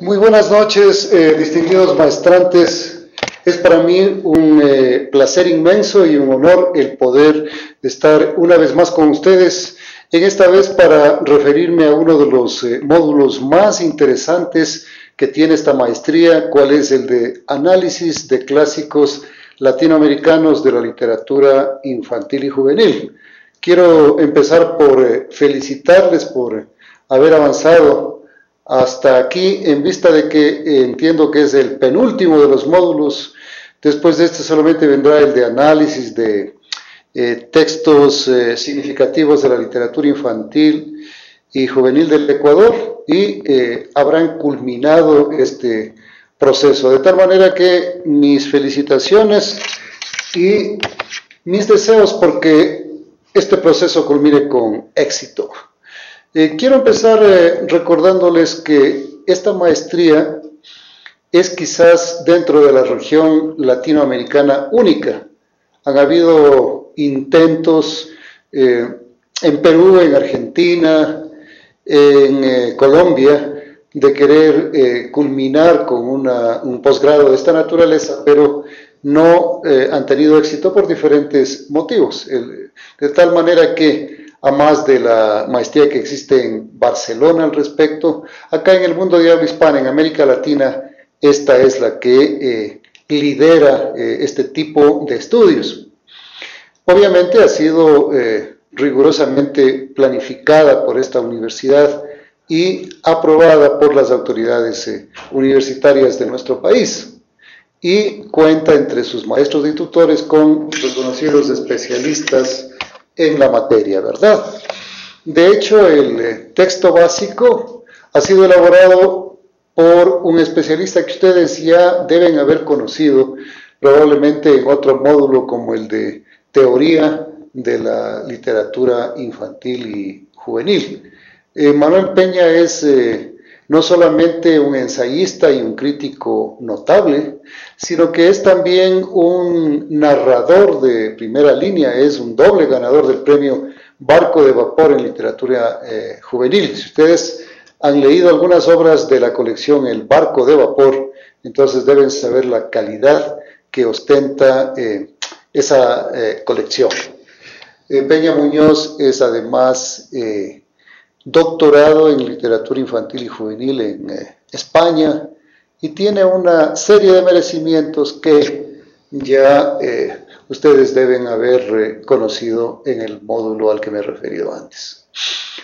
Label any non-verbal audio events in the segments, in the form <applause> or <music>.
Muy buenas noches, eh, distinguidos maestrantes. Es para mí un eh, placer inmenso y un honor el poder estar una vez más con ustedes, en esta vez para referirme a uno de los eh, módulos más interesantes que tiene esta maestría, cuál es el de análisis de clásicos latinoamericanos de la literatura infantil y juvenil. Quiero empezar por felicitarles por haber avanzado hasta aquí en vista de que eh, entiendo que es el penúltimo de los módulos. Después de este solamente vendrá el de análisis de eh, textos eh, significativos de la literatura infantil y juvenil del Ecuador y habrán culminado este proceso. De tal manera que mis felicitaciones y mis deseos porque este proceso culmine con éxito. Eh, quiero empezar eh, recordándoles que esta maestría es quizás dentro de la región latinoamericana única. Han habido intentos eh, en Perú, en Argentina, en Colombia, de querer culminar con un posgrado de esta naturaleza, pero no han tenido éxito por diferentes motivos. de tal manera que a más de la maestría que existe en Barcelona al respecto. Acá en el mundo de habla hispana, en América Latina, esta es la que eh, lidera eh, este tipo de estudios. Obviamente ha sido eh, rigurosamente planificada por esta universidad y aprobada por las autoridades universitarias de nuestro país y cuenta entre sus maestros y tutores con reconocidos especialistas en la materia, ¿verdad? De hecho, el eh, texto básico ha sido elaborado por un especialista que ustedes ya deben haber conocido, probablemente en otro módulo como el de teoría de la literatura infantil y juvenil. Eh, Manuel Peña es eh, no solamente un ensayista y un crítico notable, sino que es también un narrador de primera línea, es un doble ganador del premio Barco de Vapor en Literatura eh, Juvenil. Si ustedes han leído algunas obras de la colección El Barco de Vapor, entonces deben saber la calidad que ostenta eh, esa eh, colección. Peña Muñoz es además doctorado en literatura infantil y juvenil en España y tiene una serie de merecimientos que ya eh, ustedes deben haber eh, conocido en el módulo al que me he referido antes.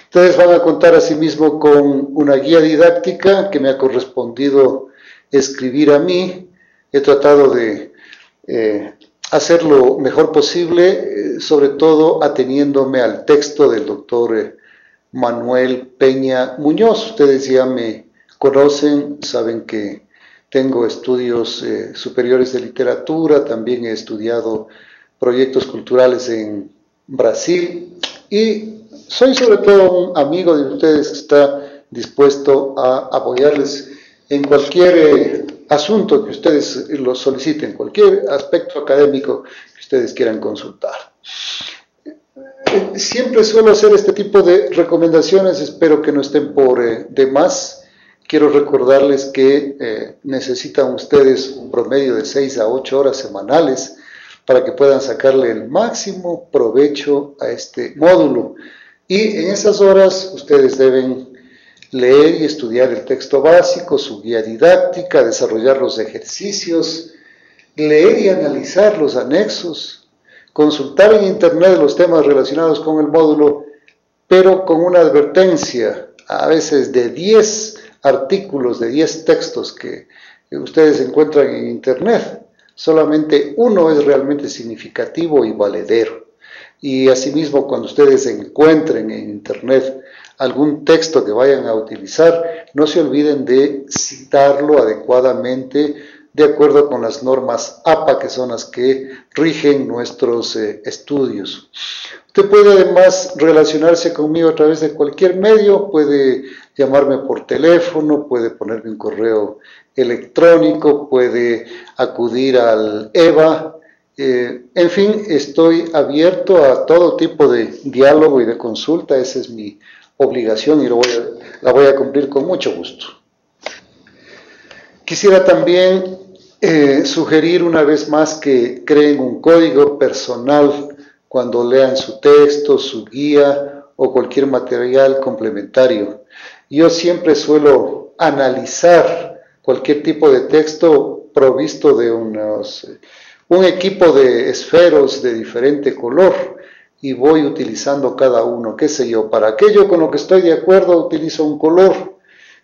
Ustedes van a contar asimismo con una guía didáctica que me ha correspondido escribir a mí. He tratado de hacer lo mejor posible, sobre todo ateniéndome al texto del doctor Manuel Peña Muñoz. Ustedes ya me conocen, saben que tengo estudios eh, superiores de literatura, también he estudiado proyectos culturales en Brasil y soy sobre todo un amigo de ustedes que está dispuesto a apoyarles en cualquier eh, asunto que ustedes lo soliciten, cualquier aspecto académico que ustedes quieran consultar siempre suelo hacer este tipo de recomendaciones, espero que no estén por eh, demás. Quiero recordarles que eh, necesitan ustedes un promedio de 6 a 8 horas semanales para que puedan sacarle el máximo provecho a este módulo. Y en esas horas ustedes deben leer y estudiar el texto básico, su guía didáctica, desarrollar los ejercicios, leer y analizar los anexos, consultar en Internet los temas relacionados con el módulo, pero con una advertencia, a veces de 10 artículos, de 10 textos que ustedes encuentran en Internet, solamente uno es realmente significativo y valedero. Y asimismo, cuando ustedes encuentren en Internet algún texto que vayan a utilizar, no se olviden de citarlo adecuadamente de acuerdo con las normas APA, que son las que rigen nuestros eh, estudios. Usted puede además relacionarse conmigo a través de cualquier medio, puede llamarme por teléfono, puede ponerme un correo electrónico, puede acudir al EVA. Eh, en fin, estoy abierto a todo tipo de diálogo y de consulta, esa es mi obligación y lo la voy a cumplir con mucho gusto. Quisiera también eh, sugerir una vez más que creen un código personal cuando lean su texto, su guía o cualquier material complementario. Yo siempre suelo analizar cualquier tipo de texto provisto de unos, un equipo de esferos de diferente color y voy utilizando cada uno, qué sé yo, para aquello con lo que estoy de acuerdo utilizo un color,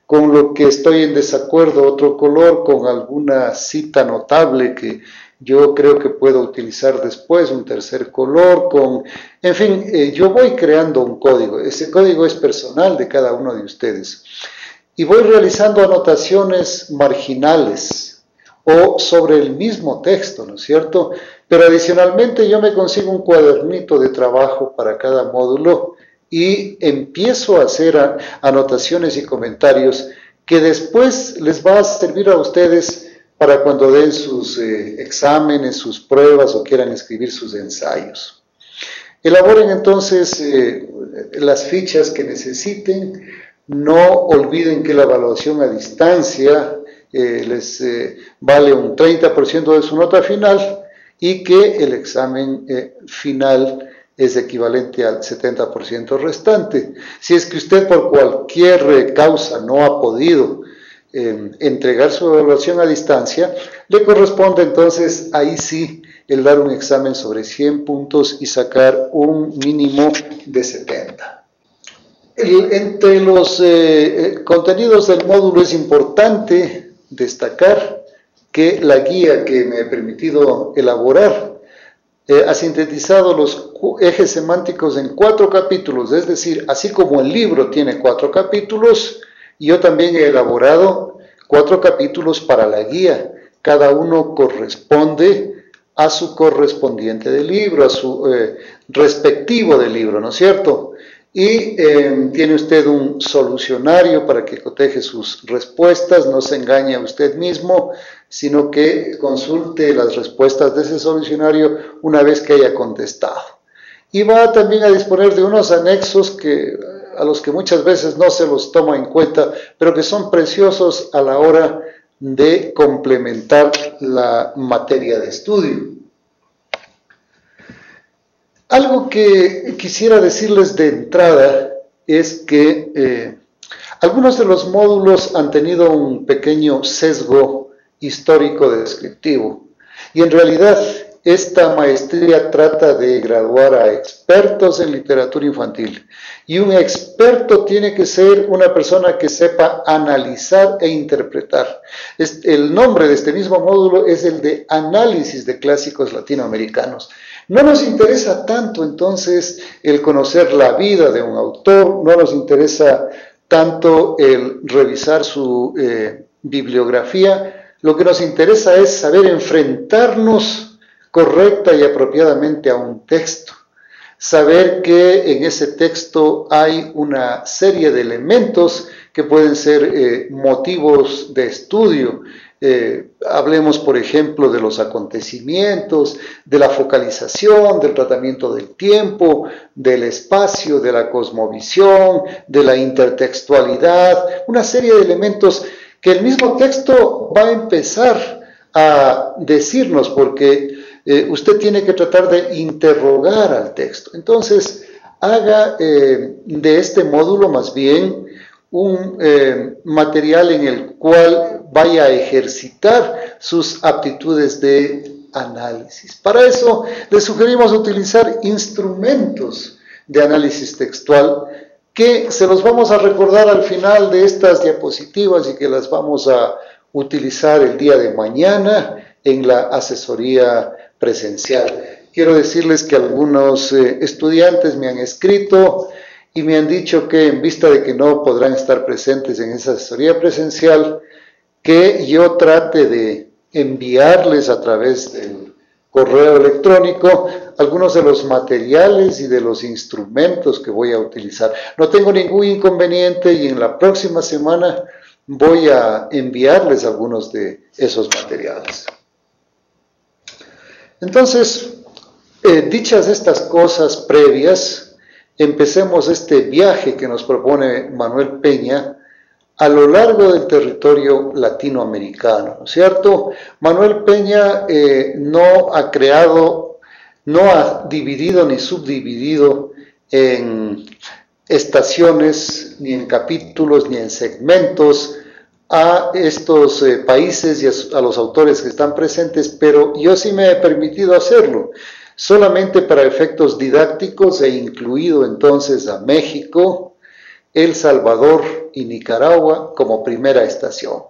con lo que estoy en desacuerdo otro color, con alguna cita notable que yo creo que puedo utilizar después un tercer color, con, en fin, eh, yo voy creando un código, ese código es personal de cada uno de ustedes, y voy realizando anotaciones marginales o sobre el mismo texto, ¿no es cierto? Pero adicionalmente yo me consigo un cuadernito de trabajo para cada módulo y empiezo a hacer anotaciones y comentarios que después les va a servir a ustedes para cuando den sus eh, exámenes, sus pruebas o quieran escribir sus ensayos. Elaboren entonces eh, las fichas que necesiten. No olviden que la evaluación a distancia eh, les vale un 30% de su nota final y que el examen final es equivalente al 70% restante. Si es que usted por cualquier causa no ha podido eh, entregar su evaluación a distancia, le corresponde entonces ahí sí el dar un examen sobre 100 puntos y sacar un mínimo de 70. entre los eh, eh, contenidos del módulo es importante destacar que la guía que me he permitido elaborar eh, ha sintetizado los ejes semánticos en cuatro capítulos, es decir, así como el libro tiene cuatro capítulos, yo también he elaborado cuatro capítulos para la guía. Cada uno corresponde a su correspondiente del libro, a su eh, respectivo del libro, ¿no es cierto? Y eh, tiene usted un solucionario para que coteje sus respuestas, no se engañe a usted mismo, sino que consulte las respuestas de ese solucionario una vez que haya contestado. Y va también a disponer de unos anexos que, a los que muchas veces no se los toma en cuenta, pero que son preciosos a la hora de complementar la materia de estudio. Algo que quisiera decirles de entrada es que eh, algunos de los módulos han tenido un pequeño sesgo histórico descriptivo. Y en realidad esta maestría trata de graduar a expertos en literatura infantil. Y un experto tiene que ser una persona que sepa analizar e interpretar. El nombre de este mismo módulo es el de análisis de clásicos latinoamericanos. No nos interesa tanto entonces el conocer la vida de un autor, no nos interesa tanto el revisar su eh, bibliografía, lo que nos interesa es saber enfrentarnos correcta y apropiadamente a un texto, saber que en ese texto hay una serie de elementos que pueden ser eh, motivos de estudio. Eh, hablemos, por ejemplo, de los acontecimientos, de la focalización, del tratamiento del tiempo, del espacio, de la cosmovisión, de la intertextualidad, una serie de elementos que el mismo texto va a empezar a decirnos, porque eh, usted tiene que tratar de interrogar al texto. Entonces, haga eh, de este módulo más bien un eh, material en el cual vaya a ejercitar sus aptitudes de análisis. Para eso le sugerimos utilizar instrumentos de análisis textual que se los vamos a recordar al final de estas diapositivas y que las vamos a utilizar el día de mañana en la asesoría presencial. Quiero decirles que algunos eh, estudiantes me han escrito y me han dicho que en vista de que no podrán estar presentes en esa asesoría presencial, que yo trate de enviarles a través del correo electrónico algunos de los materiales y de los instrumentos que voy a utilizar. No tengo ningún inconveniente y en la próxima semana voy a enviarles algunos de esos materiales. Entonces, eh, dichas estas cosas previas, empecemos este viaje que nos propone Manuel Peña a lo largo del territorio latinoamericano, ¿no cierto? Manuel Peña eh, no ha creado, no ha dividido ni subdividido en estaciones, ni en capítulos, ni en segmentos a estos eh, países y a, a los autores que están presentes, pero yo sí me he permitido hacerlo, solamente para efectos didácticos e incluido entonces a México, El Salvador y Nicaragua como primera estación,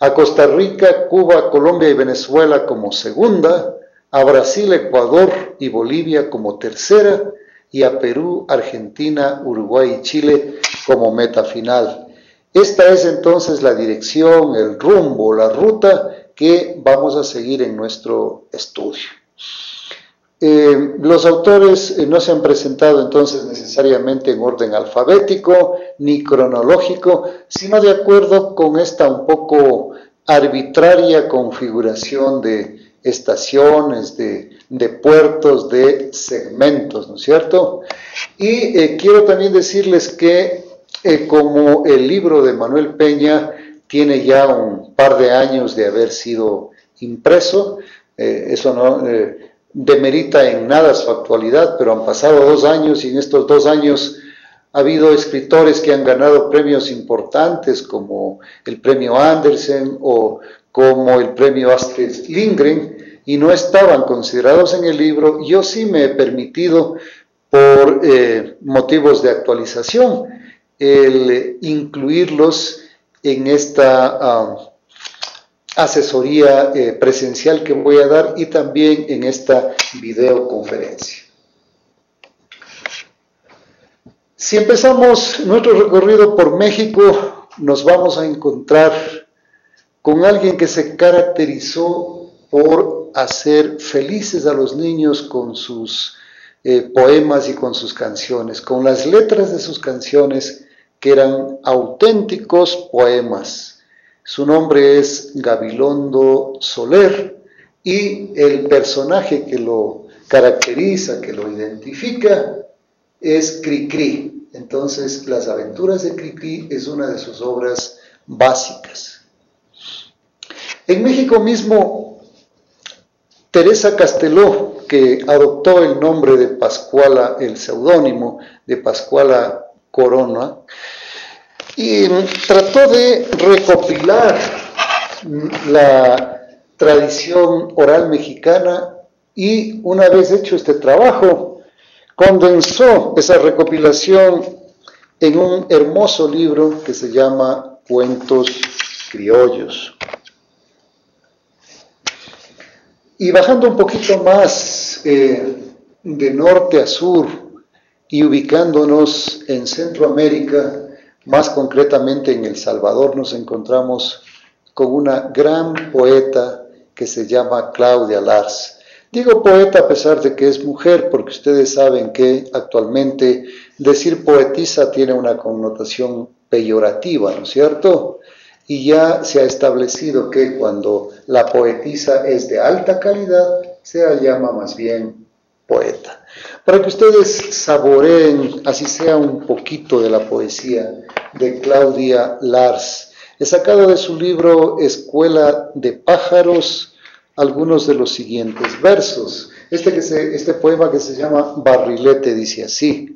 a Costa Rica, Cuba, Colombia y Venezuela como segunda, a Brasil, Ecuador y Bolivia como tercera, y a Perú, Argentina, Uruguay y Chile como meta final. Esta es entonces la dirección, el rumbo, la ruta que vamos a seguir en nuestro estudio. Eh, los autores eh, no se han presentado entonces necesariamente en orden alfabético ni cronológico, sino de acuerdo con esta un poco arbitraria configuración de estaciones, de, puertos, de segmentos, ¿no es cierto? Y eh, quiero también decirles que eh, como el libro de Manuel Peña tiene ya un par de años de haber sido impreso, eh, eso no demerita en nada su actualidad, pero han pasado dos años y en estos dos años ha habido escritores que han ganado premios importantes como el premio Andersen o como el premio Astrid Lindgren y no estaban considerados en el libro, yo sí me he permitido por eh, motivos de actualización el incluirlos en esta asesoría eh, presencial que voy a dar y también en esta videoconferencia. Si empezamos nuestro recorrido por México, nos vamos a encontrar con alguien que se caracterizó por hacer felices a los niños con sus eh, poemas y con sus canciones, con las letras de sus canciones que eran auténticos poemas. Su nombre es Gabilondo Soler y el personaje que lo caracteriza, que lo identifica, es Cricri. Entonces, Las aventuras de Cricri es una de sus obras básicas. En México mismo, Teresa Casteló, que adoptó el nombre de Pascuala, el seudónimo de Pascuala Corona, y trató de recopilar la tradición oral mexicana y una vez hecho este trabajo, condensó esa recopilación en un hermoso libro que se llama Cuentos Criollos. Y bajando un poquito más eh, de norte a sur y ubicándonos en Centroamérica, más concretamente en El Salvador, nos encontramos con una gran poeta que se llama Claudia Lars. Digo poeta a pesar de que es mujer, porque ustedes saben que actualmente decir poetisa tiene una connotación peyorativa, ¿no es cierto? y ya se ha establecido que cuando la poetisa es de alta calidad, se la llama más bien poeta. Para que ustedes saboreen, así sea un poquito de la poesía de Claudia Lars. He sacado de su libro Escuela de pájaros algunos de los siguientes versos. Este, que se, este poema que se llama Barrilete dice así,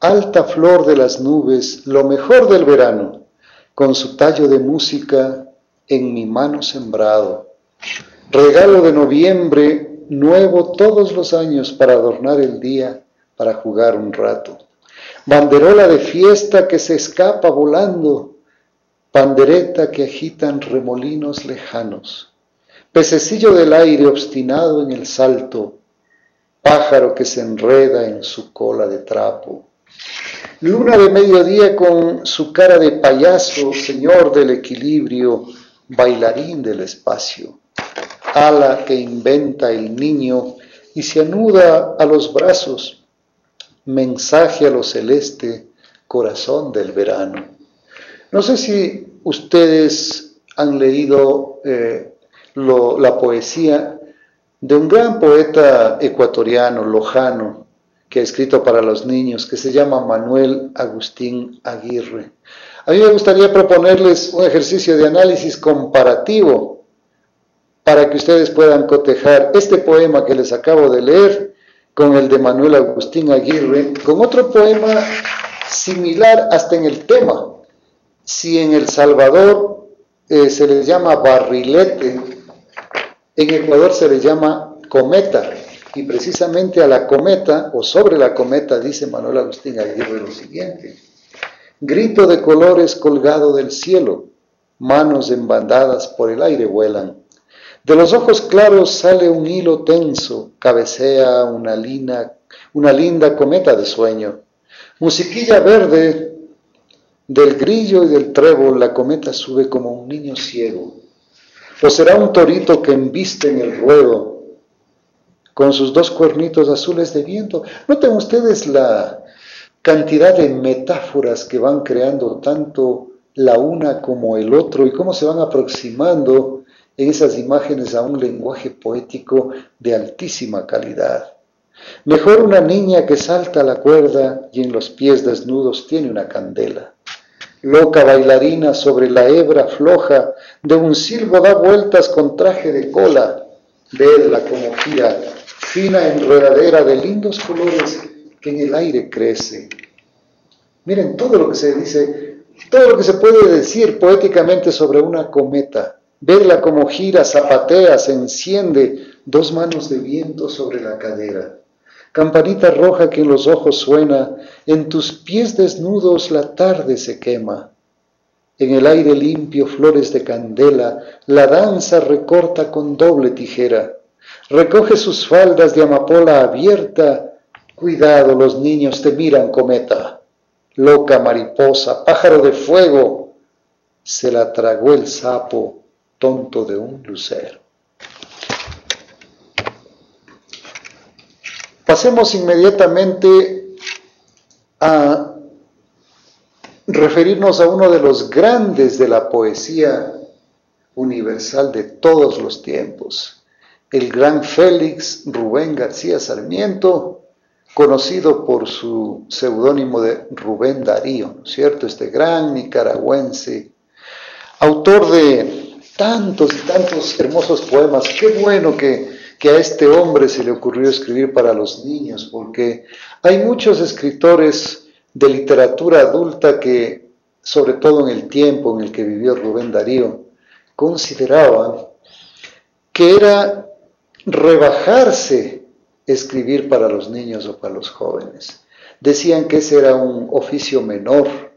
Alta flor de las nubes, lo mejor del verano con su tallo de música en mi mano sembrado. Regalo de noviembre, nuevo todos los años para adornar el día, para jugar un rato. Banderola de fiesta que se escapa volando, pandereta que agitan remolinos lejanos, pececillo del aire obstinado en el salto, pájaro que se enreda en su cola de trapo Luna de mediodía con su cara de payaso, señor del equilibrio, bailarín del espacio. Ala que inventa el niño y se anuda a los brazos. Mensaje a lo celeste, corazón del verano. No sé si ustedes han leído eh, la poesía de un gran poeta ecuatoriano, Lojano, que ha escrito para los niños, que se llama Manuel Agustín Aguirre. A mí me gustaría proponerles un ejercicio de análisis comparativo para que ustedes puedan cotejar este poema que les acabo de leer con el de Manuel Agustín Aguirre, con otro poema similar hasta en el tema. Si en El Salvador eh, se les llama barrilete, en Ecuador se les llama cometa, y precisamente a la cometa, o sobre la cometa, dice Manuel Agustín Aguirre lo siguiente. Grito de colores colgado del cielo, manos embandadas por el aire vuelan. De los ojos claros sale un hilo tenso, cabecea una, lina, una linda cometa de sueño. Musiquilla verde, del grillo y del trébol la cometa sube como un niño ciego. O será un torito que embiste en el ruedo, con sus dos cuernitos azules de viento. Noten ustedes la cantidad de metáforas que van creando tanto la una como el otro y cómo se van aproximando en esas imágenes a un lenguaje poético de altísima calidad. Mejor una niña que salta la cuerda y en los pies desnudos tiene una candela. Loca bailarina sobre la hebra floja de un silbo da vueltas con traje de cola. Vedla como gira fina enredadera de lindos colores que en el aire crece. Miren todo lo que se dice, todo lo que se puede decir poéticamente sobre una cometa. Verla como gira, zapatea, se enciende, dos manos de viento sobre la cadera. Campanita roja que en los ojos suena, en tus pies desnudos la tarde se quema. En el aire limpio flores de candela, la danza recorta con doble tijera recoge sus faldas de amapola abierta. Cuidado, los niños te miran, cometa. Loca mariposa, pájaro de fuego, se la tragó el sapo tonto de un lucero. Pasemos inmediatamente a referirnos a uno de los grandes de la poesía universal de todos los tiempos, el gran Félix Rubén García Sarmiento, conocido por su seudónimo de Rubén Darío, ¿no es cierto? Este gran nicaragüense, autor de tantos y tantos hermosos poemas. Qué bueno que, que a este hombre se le ocurrió escribir para los niños, porque hay muchos escritores de literatura adulta que, sobre todo en el tiempo en el que vivió Rubén Darío, consideraban que era rebajarse escribir para los niños o para los jóvenes. Decían que ese era un oficio menor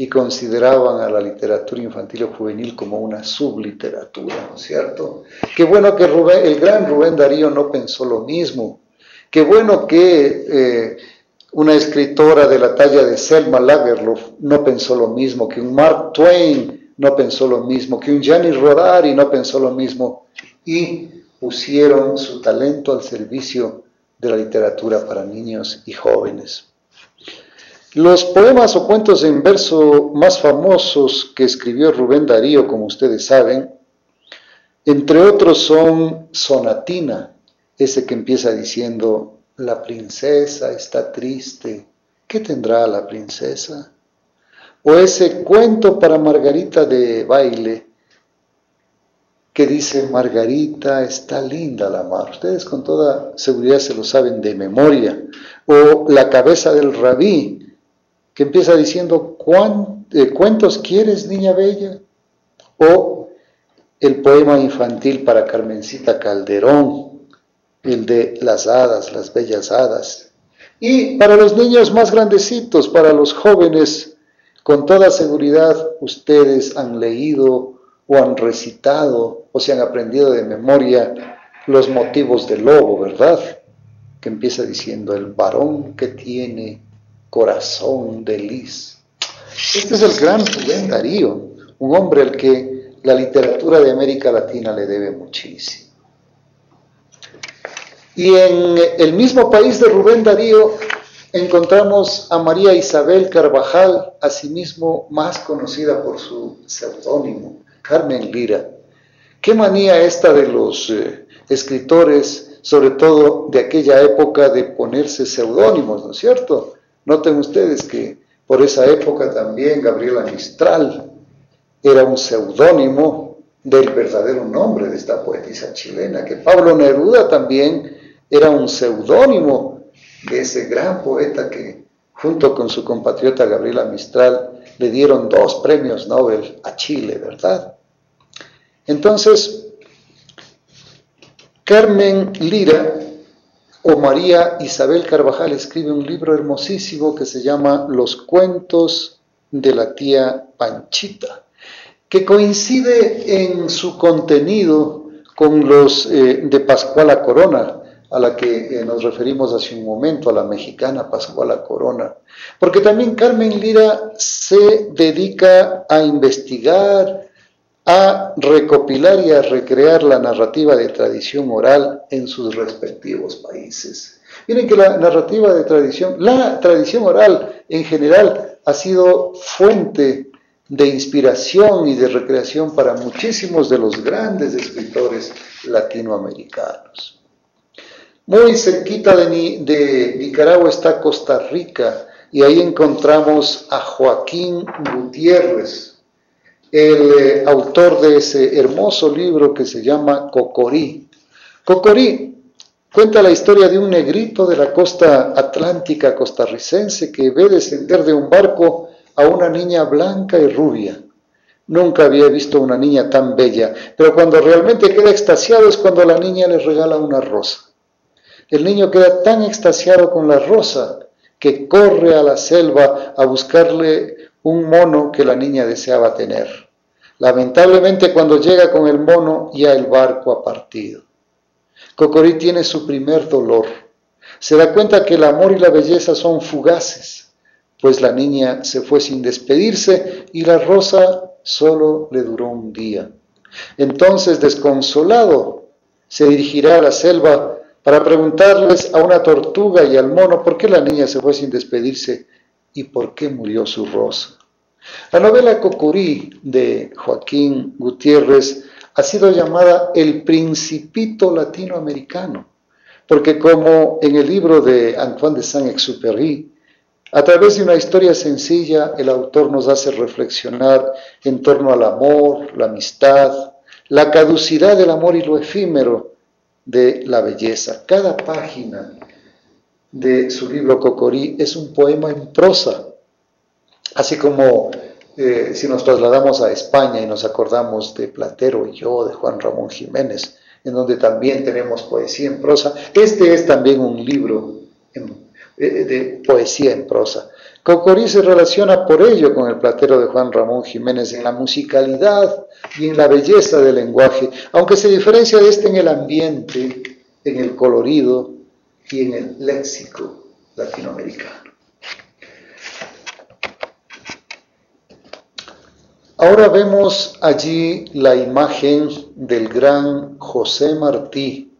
y consideraban a la literatura infantil o juvenil como una subliteratura, ¿no es cierto? Qué bueno que el gran Rubén Darío no pensó lo mismo. Qué bueno que eh, una escritora de la talla de Selma Lagerlof no pensó lo mismo, que un Mark Twain no pensó lo mismo, que un Gianni Rodari no pensó lo mismo. Y pusieron su talento al servicio de la literatura para niños y jóvenes. Los poemas o cuentos en verso más famosos que escribió Rubén Darío, como ustedes saben, entre otros son Sonatina, ese que empieza diciendo, la princesa está triste, ¿qué tendrá la princesa? O ese cuento para Margarita de baile, que dice, Margarita, está linda la mar. Ustedes con toda seguridad se lo saben de memoria. O la cabeza del rabí, que empieza diciendo, eh, ¿cuántos quieres, niña bella? O el poema infantil para Carmencita Calderón, el de las hadas, las bellas hadas. Y para los niños más grandecitos, para los jóvenes, con toda seguridad ustedes han leído o han recitado o se han aprendido de memoria los motivos del lobo, ¿verdad? Que empieza diciendo el varón que tiene corazón de lis. Este es el gran Rubén Darío, un hombre al que la literatura de América Latina le debe muchísimo. Y en el mismo país de Rubén Darío encontramos a María Isabel Carvajal, asimismo más conocida por su seudónimo, Carmen Lira. Qué manía esta de los eh, escritores, sobre todo de aquella época, de ponerse seudónimos, ¿no es cierto? Noten ustedes que Por esa época también Gabriela Mistral era un seudónimo del verdadero nombre de esta poetisa chilena, que Pablo Neruda también era un seudónimo de ese gran poeta que junto con su compatriota Gabriela Mistral le dieron dos premios Nobel a Chile, ¿verdad? Entonces, Carmen Lira o María Isabel Carvajal escribe un libro hermosísimo que se llama Los cuentos de la tía Panchita, que coincide en su contenido con los eh, de Pascuala Corona, a la que eh, nos referimos hace un momento, a la mexicana Pascuala Corona, porque también Carmen Lira se dedica a investigar, a recopilar y a recrear la narrativa de tradición oral en sus respectivos países. Miren que la narrativa de tradición, la tradición oral en general ha sido fuente de inspiración y de recreación para muchísimos de los grandes escritores latinoamericanos. Muy cerquita de, de Nicaragua está Costa Rica y ahí encontramos a Joaquín Gutiérrez, el eh, autor de ese hermoso libro que se llama Cocorí. Cocorí cuenta la historia de un negrito de la costa atlántica costarricense que ve descender de un barco a una niña blanca y rubia. Nunca había visto una niña tan bella, pero cuando realmente queda extasiado es cuando la niña le regala una rosa. El niño queda tan extasiado con la rosa que corre a la selva a buscarle un mono que la niña deseaba tener. Lamentablemente cuando llega con el mono ya el barco ha partido. Cocorí tiene su primer dolor. Se da cuenta que el amor y la belleza son fugaces, pues la niña se fue sin despedirse y la rosa solo le duró un día. Entonces, desconsolado, se dirigirá a la selva para preguntarles a una tortuga y al mono por qué la niña se fue sin despedirse y por qué murió su rosa. La novela Cocurí de Joaquín Gutiérrez ha sido llamada el principito latinoamericano, porque como en el libro de Antoine de Saint-Exupéry, a través de una historia sencilla, el autor nos hace reflexionar en torno al amor, la amistad, la caducidad del amor y lo efímero de la belleza. Cada página de su libro Cocorí es un poema en prosa, Así como eh, si nos trasladamos a España y nos acordamos de Platero y yo, de Juan Ramón Jiménez, en donde también tenemos poesía en prosa, este es también un libro eh, de poesía en prosa. Cocorí se relaciona por ello con el platero de Juan Ramón Jiménez en la musicalidad y en la belleza del lenguaje, aunque se diferencia de este en el ambiente, en el colorido y en el léxico latinoamericano. Ahora vemos allí la imagen del gran José Martí,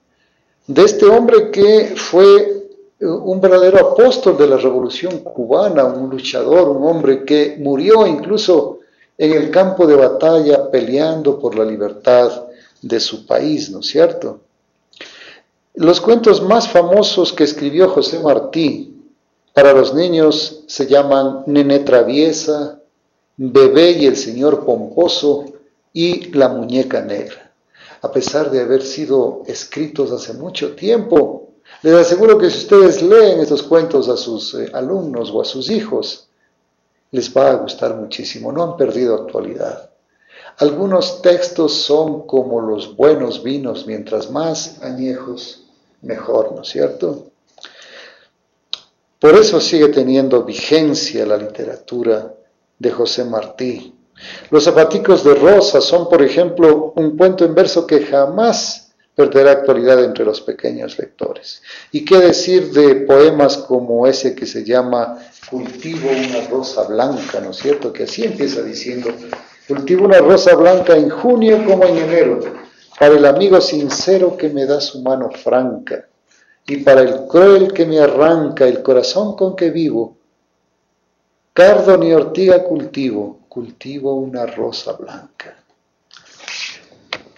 de este hombre que fue eh, un verdadero apóstol de la revolución cubana, un luchador, un hombre que murió incluso en el campo de batalla peleando por la libertad de su país, ¿no es cierto? Los cuentos más famosos que escribió José Martí para los niños se llaman Nene Traviesa, Bebé y el señor pomposo y la muñeca negra. A pesar de haber sido escritos hace mucho tiempo, les aseguro que si ustedes leen estos cuentos a sus eh, alumnos o a sus hijos, les va a gustar muchísimo, no han perdido actualidad. Algunos textos son como los buenos vinos, mientras más añejos, mejor, ¿no es cierto? Por eso sigue teniendo vigencia la literatura de José Martí. Los zapaticos de rosa son, por ejemplo, un cuento en verso que jamás perderá actualidad entre los pequeños lectores. ¿Y qué decir de poemas como ese que se llama Cultivo una rosa blanca, ¿no es cierto? Que así empieza diciendo, cultivo una rosa blanca en junio como en enero, para el amigo sincero que me da su mano franca, y para el cruel que me arranca el corazón con que vivo, Cardo ni ortiga cultivo, cultivo una rosa blanca.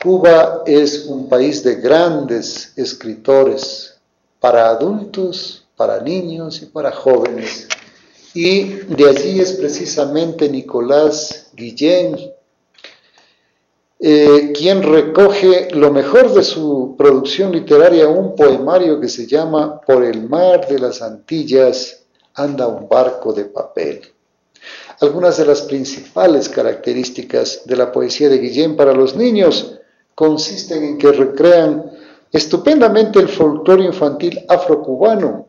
Cuba es un país de grandes escritores para adultos, para niños y para jóvenes. Y de allí es precisamente Nicolás Guillén eh, quien recoge lo mejor de su producción literaria, un poemario que se llama Por el mar de las Antillas anda un barco de papel. Algunas de las principales características de la poesía de Guillén para los niños consisten en que recrean estupendamente el folclore infantil afrocubano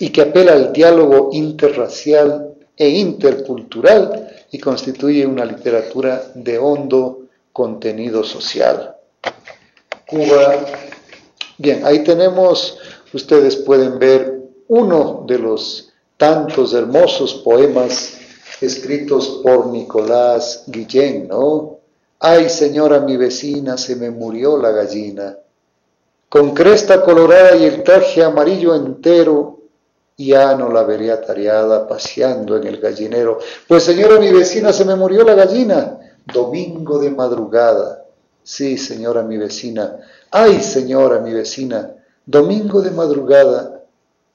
y que apela al diálogo interracial e intercultural y constituye una literatura de hondo contenido social. Cuba, bien, ahí tenemos, ustedes pueden ver uno de los tantos hermosos poemas escritos por Nicolás Guillén, ¿no? Ay, señora, mi vecina, se me murió la gallina. Con cresta colorada y el traje amarillo entero, ya no la veré atareada paseando en el gallinero. Pues, señora, mi vecina, se me murió la gallina domingo de madrugada. Sí, señora mi vecina. Ay, señora mi vecina, domingo de madrugada.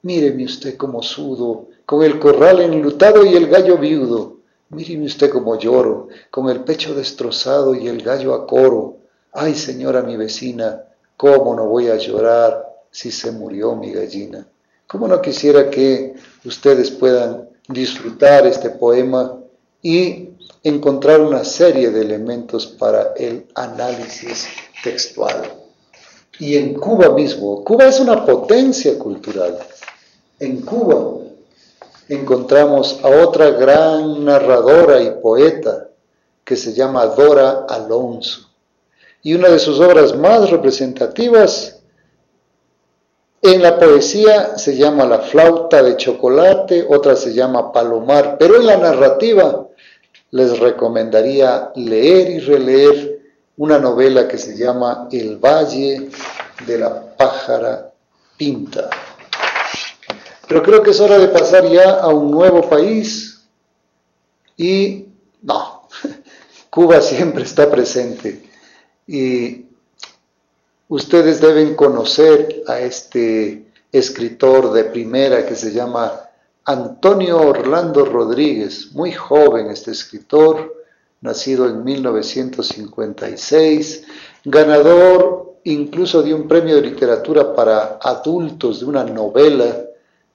Míreme usted como sudo, con el corral enlutado y el gallo viudo. Míreme usted como lloro, con el pecho destrozado y el gallo a coro. Ay, señora mi vecina, ¿cómo no voy a llorar si se murió mi gallina? ¿Cómo no quisiera que ustedes puedan disfrutar este poema y encontrar una serie de elementos para el análisis textual. Y en Cuba mismo, Cuba es una potencia cultural. En Cuba encontramos a otra gran narradora y poeta que se llama Dora Alonso. Y una de sus obras más representativas en la poesía se llama La flauta de chocolate, otra se llama Palomar, pero en la narrativa les recomendaría leer y releer una novela que se llama El Valle de la Pájara Pinta. Pero creo que es hora de pasar ya a un nuevo país y no, <laughs> Cuba siempre está presente y ustedes deben conocer a este escritor de primera que se llama Antonio Orlando Rodríguez, muy joven este escritor, nacido en 1956, ganador incluso de un premio de literatura para adultos de una novela,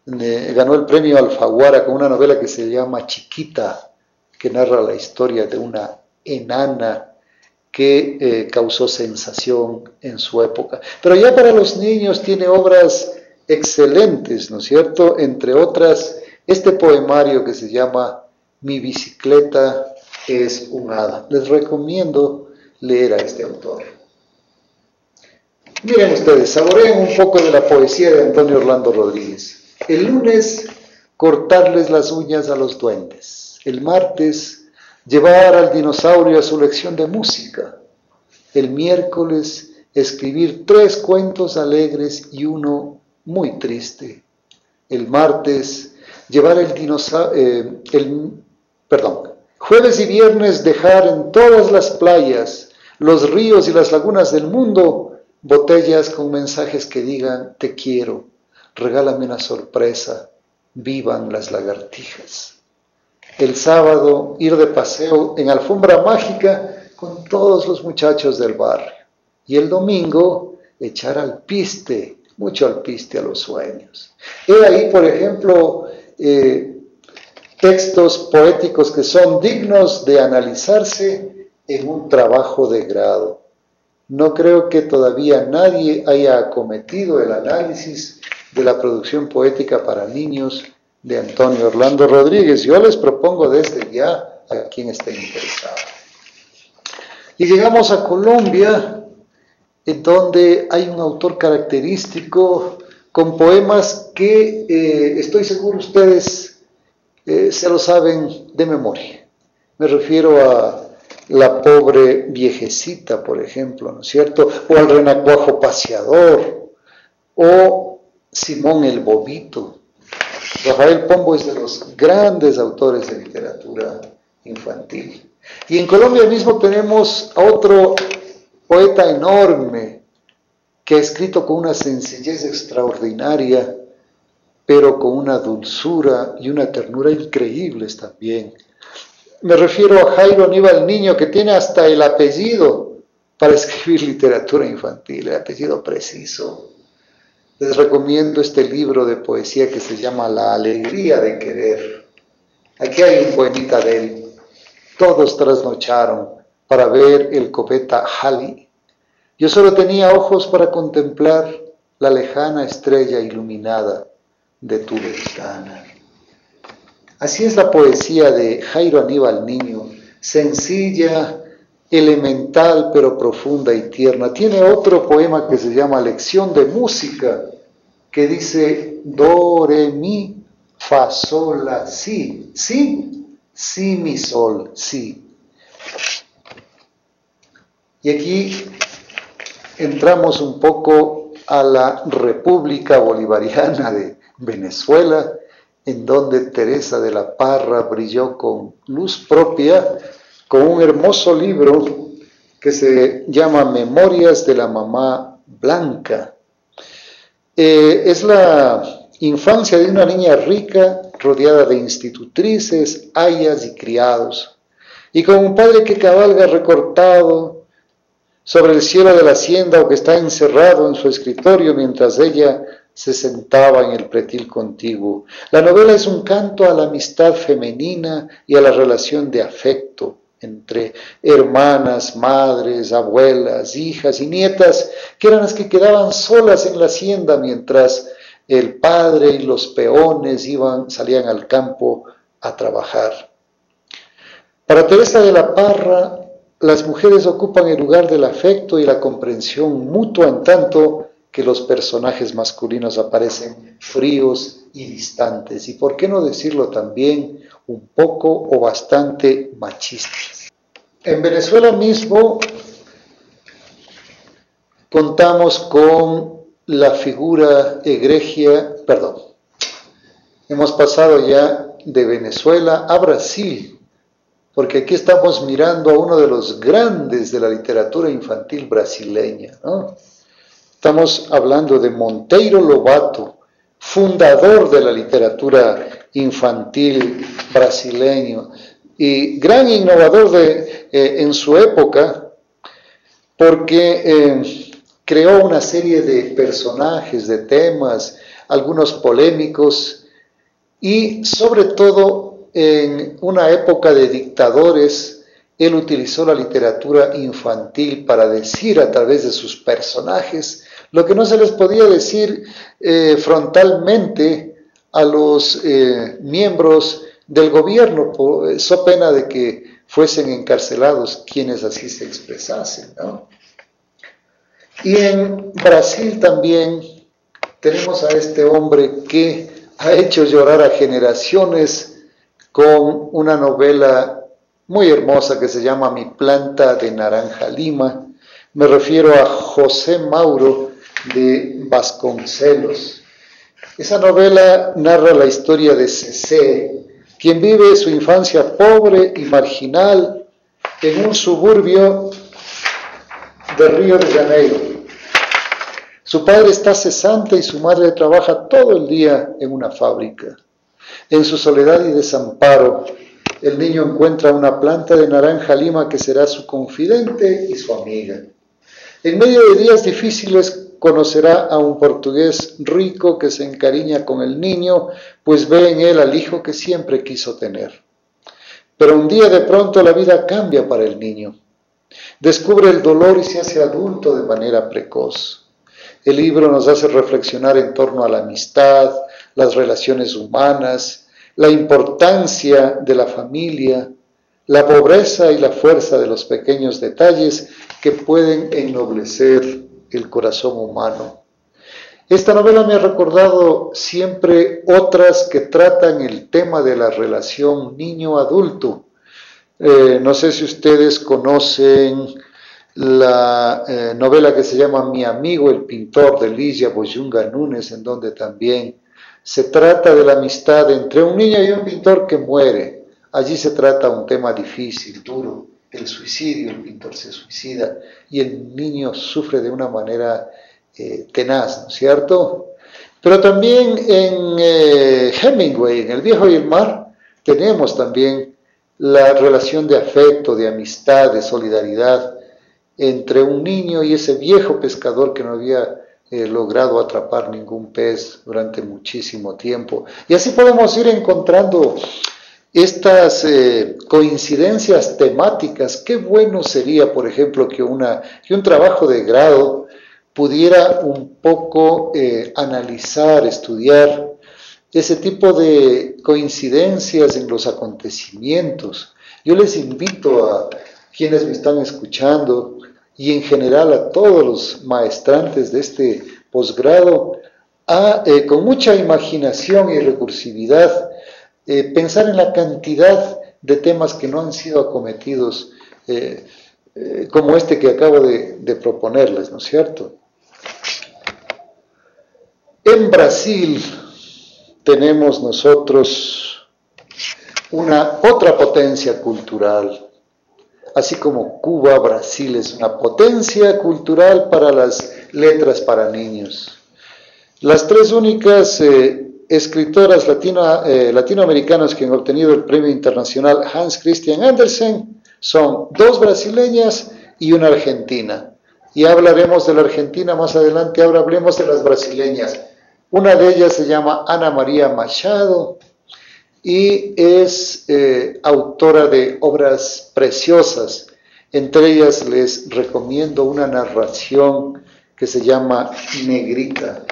ganó el premio Alfaguara con una novela que se llama Chiquita, que narra la historia de una enana que eh, causó sensación en su época. Pero ya para los niños tiene obras excelentes, ¿no es cierto? Entre otras, este poemario que se llama Mi bicicleta es un hada. Les recomiendo leer a este autor. Miren ustedes, saboreen un poco de la poesía de Antonio Orlando Rodríguez. El lunes, cortarles las uñas a los duendes. El martes, llevar al dinosaurio a su lección de música. El miércoles, escribir tres cuentos alegres y uno muy triste. El martes, llevar el dinosaurio, eh, el, perdón, jueves y viernes dejar en todas las playas, los ríos y las lagunas del mundo botellas con mensajes que digan te quiero, regálame una sorpresa, vivan las lagartijas. El sábado ir de paseo en alfombra mágica con todos los muchachos del barrio. Y el domingo echar al piste mucho alpiste a los sueños. He ahí, por ejemplo, eh, textos poéticos que son dignos de analizarse en un trabajo de grado. No creo que todavía nadie haya acometido el análisis de la producción poética para niños de Antonio Orlando Rodríguez. Yo les propongo desde ya a quien esté interesado. Y llegamos a Colombia, en donde hay un autor característico con poemas que eh, estoy seguro ustedes eh, se lo saben de memoria. Me refiero a La pobre viejecita, por ejemplo, ¿no es cierto? O al renacuajo paseador, o Simón el Bobito. Rafael Pombo es de los grandes autores de literatura infantil. Y en Colombia mismo tenemos a otro poeta enorme que ha escrito con una sencillez extraordinaria pero con una dulzura y una ternura increíbles también. Me refiero a Jairo Aníbal Niño, que tiene hasta el apellido para escribir <laughs> literatura infantil, el apellido preciso. Les recomiendo este libro de poesía que se llama La alegría de querer. Aquí hay un poemita de él. Todos trasnocharon para ver el copeta Halley. Yo solo tenía ojos para contemplar la lejana estrella iluminada de tu ventana. Así es la poesía de Jairo Aníbal Niño, sencilla, elemental pero profunda y tierna. Tiene otro poema que se llama Lección de Música, que dice do, re, mi, fa, sol, la, si, si, si, mi, sol, si. Y aquí entramos un poco a la República Bolivariana de Venezuela, en donde Teresa de la Parra brilló con luz propia, con un hermoso libro que se llama Memorias de la Mamá Blanca. Eh, es la infancia de una niña rica, rodeada de institutrices, ayas y criados, y con un padre que cabalga recortado sobre el cielo de la hacienda o que está encerrado en su escritorio mientras ella se sentaba en el pretil contiguo. La novela es un canto a la amistad femenina y a la relación de afecto entre hermanas, madres, abuelas, hijas y nietas, que eran las que quedaban solas en la hacienda mientras el padre y los peones iban, salían al campo a trabajar. Para Teresa de la Parra, las mujeres ocupan el lugar del afecto y la comprensión mutua en tanto que los personajes masculinos aparecen fríos y distantes. Y por qué no decirlo también un poco o bastante machistas. En Venezuela mismo contamos con la figura egregia, perdón, hemos pasado ya de Venezuela a Brasil, porque aquí estamos mirando a uno de los grandes de la literatura infantil brasileña. Estamos hablando de Monteiro Lobato, fundador de la literatura infantil brasileño. Y gran innovador de, eh, en su época, porque eh, creó una serie de personajes, de temas, algunos polémicos, y sobre todo en una época de dictadores, él utilizó la literatura infantil para decir a través de sus personajes lo que no se les podía decir eh, frontalmente a los eh, miembros del gobierno, por, so pena de que fuesen encarcelados quienes así se expresasen. Y en Brasil también tenemos a este hombre que ha hecho llorar a generaciones con una novela muy hermosa que se llama Mi planta de naranja lima. Me refiero a José Mauro de Vasconcelos. Esa novela narra la historia de Cecé, quien vive su infancia pobre y marginal en un suburbio de Río de Janeiro. Su padre está cesante y su madre trabaja todo el día en una fábrica. En su soledad y desamparo, el niño encuentra una planta de naranja lima que será su confidente y su amiga. En medio de días difíciles conocerá a un portugués rico que se encariña con el niño, pues ve en él al hijo que siempre quiso tener. Pero un día de pronto la vida cambia para el niño. Descubre el dolor y se hace adulto de manera precoz. El libro nos hace reflexionar en torno a la amistad, las relaciones humanas, la importancia de la familia, la pobreza y la fuerza de los pequeños detalles que pueden ennoblecer el corazón humano. Esta novela me ha recordado siempre otras que tratan el tema de la relación niño-adulto. Eh, no sé si ustedes conocen la eh, novela que se llama Mi amigo el pintor de Ligia Boyunga Núñez, en donde también se trata de la amistad entre un niño y un pintor que muere. Allí se trata un tema difícil, duro, el suicidio, el pintor se suicida y el niño sufre de una manera eh, tenaz, ¿no es cierto? Pero también en eh, Hemingway, en El viejo y el mar, tenemos también la relación de afecto, de amistad, de solidaridad entre un niño y ese viejo pescador que no había eh, logrado atrapar ningún pez durante muchísimo tiempo. Y así podemos ir encontrando estas eh, coincidencias temáticas. Qué bueno sería, por ejemplo, que, una, que un trabajo de grado pudiera un poco eh, analizar, estudiar ese tipo de coincidencias en los acontecimientos. Yo les invito a quienes me están escuchando y en general a todos los maestrantes de este posgrado a, eh, con mucha imaginación y recursividad, eh, pensar en la cantidad de temas que no han sido acometidos, como este que acabo de, proponerles, ¿no es cierto? En Brasil tenemos nosotros una otra potencia cultural. Así como Cuba, Brasil es una potencia cultural para las letras para niños. Las tres únicas eh, escritoras eh, latinoamericanas que han obtenido el premio internacional Hans Christian Andersen son dos brasileñas y una argentina. Y hablaremos de la Argentina más adelante, ahora hablemos de las brasileñas. Una de ellas se llama Ana María Machado y es eh, autora de obras preciosas. Entre ellas les recomiendo una narración que se llama Negrita,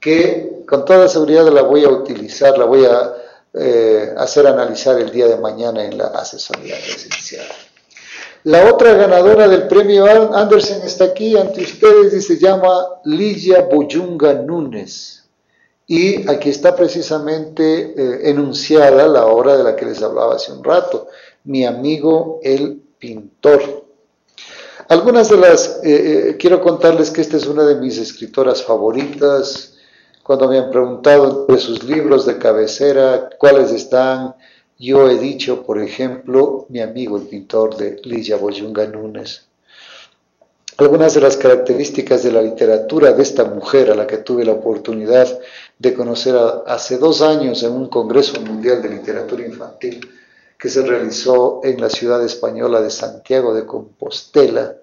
que con toda seguridad la voy a utilizar, la voy a eh, hacer analizar el día de mañana en la asesoría residencial. La otra ganadora del premio Andersen está aquí ante ustedes y se llama Ligia Boyunga Núñez. Y aquí está precisamente eh, enunciada la obra de la que les hablaba hace un rato, mi amigo el pintor. Algunas de las, eh, quiero contarles que esta es una de mis escritoras favoritas. Cuando me han preguntado entre sus libros de cabecera cuáles están, yo he dicho, por ejemplo, mi amigo el pintor de Lidia Boyunga Núñez. Algunas de las características de la literatura de esta mujer a la que tuve la oportunidad de conocer hace dos años en un Congreso Mundial de Literatura Infantil que se realizó en la ciudad española de Santiago de Compostela.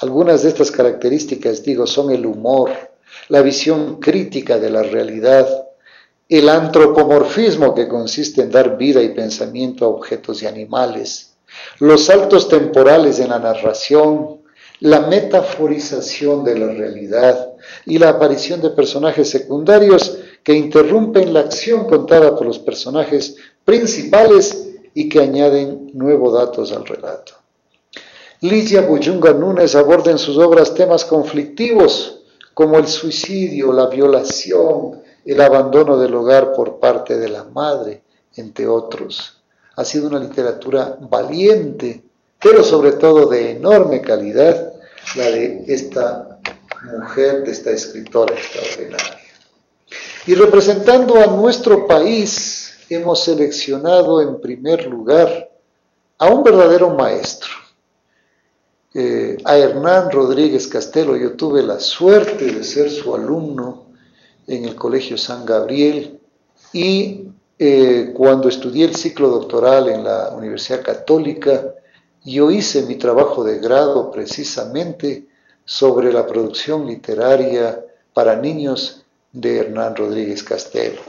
Algunas de estas características, digo, son el humor, la visión crítica de la realidad, el antropomorfismo que consiste en dar vida y pensamiento a objetos y animales, los saltos temporales en la narración, la metaforización de la realidad y la aparición de personajes secundarios que interrumpen la acción contada por los personajes principales y que añaden nuevos datos al relato. Lidia Buyunga Núñez aborda en sus obras temas conflictivos como el suicidio, la violación, el abandono del hogar por parte de la madre, entre otros. Ha sido una literatura valiente, pero sobre todo de enorme calidad, la de esta mujer, de esta escritora extraordinaria. Y representando a nuestro país, hemos seleccionado en primer lugar a un verdadero maestro, eh, a Hernán Rodríguez Castelo. Yo tuve la suerte de ser su alumno en el Colegio San Gabriel y eh, cuando estudié el ciclo doctoral en la Universidad Católica, yo hice mi trabajo de grado precisamente sobre la producción literaria para niños de Hernán Rodríguez Castelo.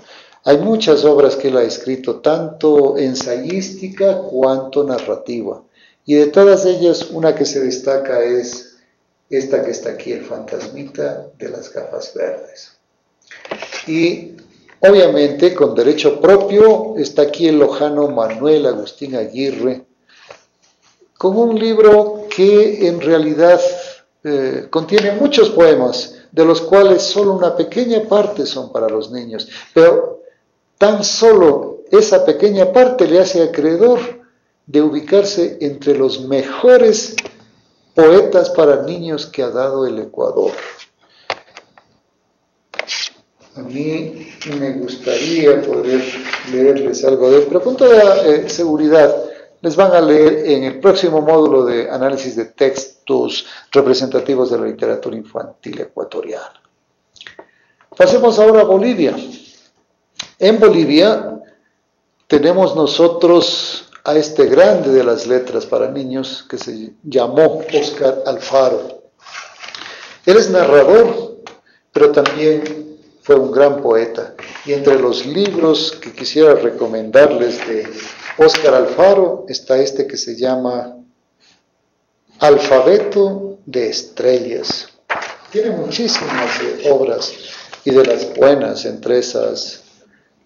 Hay muchas obras que él ha escrito, tanto ensayística cuanto narrativa. Y de todas ellas, una que se destaca es esta que está aquí, el fantasmita de las gafas verdes. Y obviamente, con derecho propio, está aquí el lojano Manuel Agustín Aguirre, con un libro que en realidad eh, contiene muchos poemas, de los cuales solo una pequeña parte son para los niños. Pero tan solo esa pequeña parte le hace acreedor de ubicarse entre los mejores poetas para niños que ha dado el Ecuador. A mí me gustaría poder leerles algo de él, pero con toda eh, seguridad les van a leer en el próximo módulo de análisis de textos representativos de la literatura infantil ecuatoriana. Pasemos ahora a Bolivia. En Bolivia tenemos nosotros a este grande de las letras para niños que se llamó Oscar Alfaro. Él es narrador, pero también fue un gran poeta. Y entre los libros que quisiera recomendarles de Oscar Alfaro está este que se llama Alfabeto de Estrellas. Tiene muchísimas obras y de las buenas, entre esas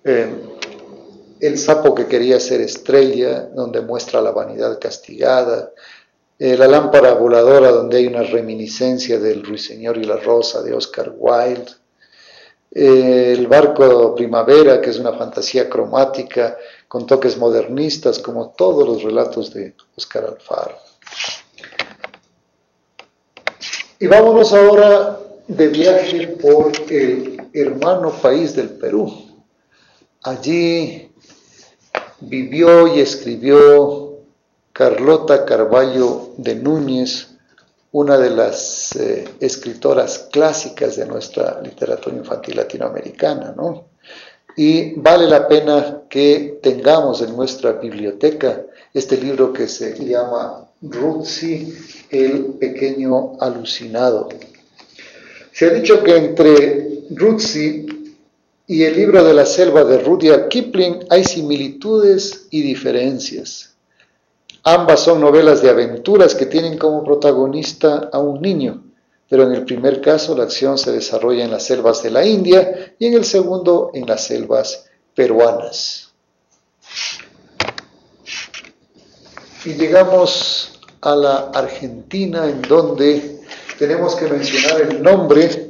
eh, El sapo que quería ser estrella, donde muestra la vanidad castigada, eh, La lámpara voladora, donde hay una reminiscencia del Ruiseñor y la Rosa de Oscar Wilde, El barco primavera, que es una fantasía cromática con toques modernistas, como todos los relatos de Oscar Alfaro. Y vámonos ahora de viaje por el hermano país del Perú. Allí vivió y escribió Carlota Carballo de Núñez, una de las eh, escritoras clásicas de nuestra literatura infantil latinoamericana, ¿no? Y vale la pena que tengamos en nuestra biblioteca este libro que se llama Ruzzi, el pequeño alucinado. Se ha dicho que entre Ruzzi y el libro de la selva de Rudyard Kipling hay similitudes y diferencias. Ambas son novelas de aventuras que tienen como protagonista a un niño, pero en el primer caso la acción se desarrolla en las selvas de la India y en el segundo en las selvas peruanas. Y llegamos a la Argentina, en donde tenemos que mencionar el nombre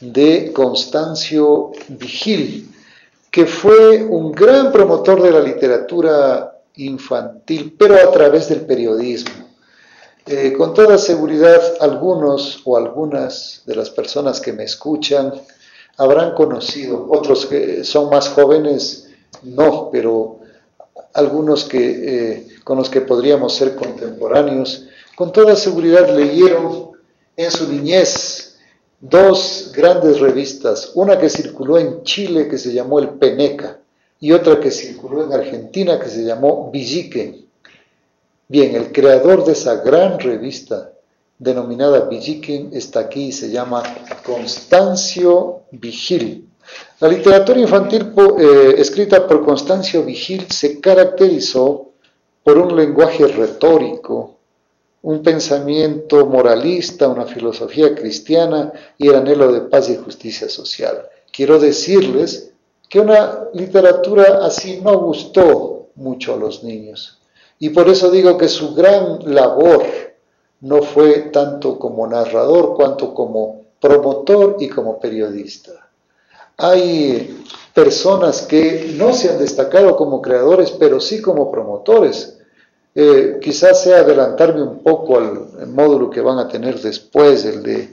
de Constancio Vigil, que fue un gran promotor de la literatura infantil, pero a través del periodismo. Eh, con toda seguridad, algunos o algunas de las personas que me escuchan habrán conocido, otros que son más jóvenes, no, pero algunos que, eh, con los que podríamos ser contemporáneos, con toda seguridad leyeron en su niñez dos grandes revistas, una que circuló en Chile que se llamó El Peneca y otra que circuló en Argentina que se llamó Villique. Bien, el creador de esa gran revista denominada Villiquen está aquí y se llama Constancio Vigil. La literatura infantil eh, escrita por Constancio Vigil se caracterizó por un lenguaje retórico, un pensamiento moralista, una filosofía cristiana y el anhelo de paz y justicia social. Quiero decirles que una literatura así no gustó mucho a los niños. Y por eso digo que su gran labor no fue tanto como narrador cuanto como promotor y como periodista. Hay personas que no se han destacado como creadores, pero sí como promotores. Eh, quizás sea adelantarme un poco al módulo que van a tener después, el de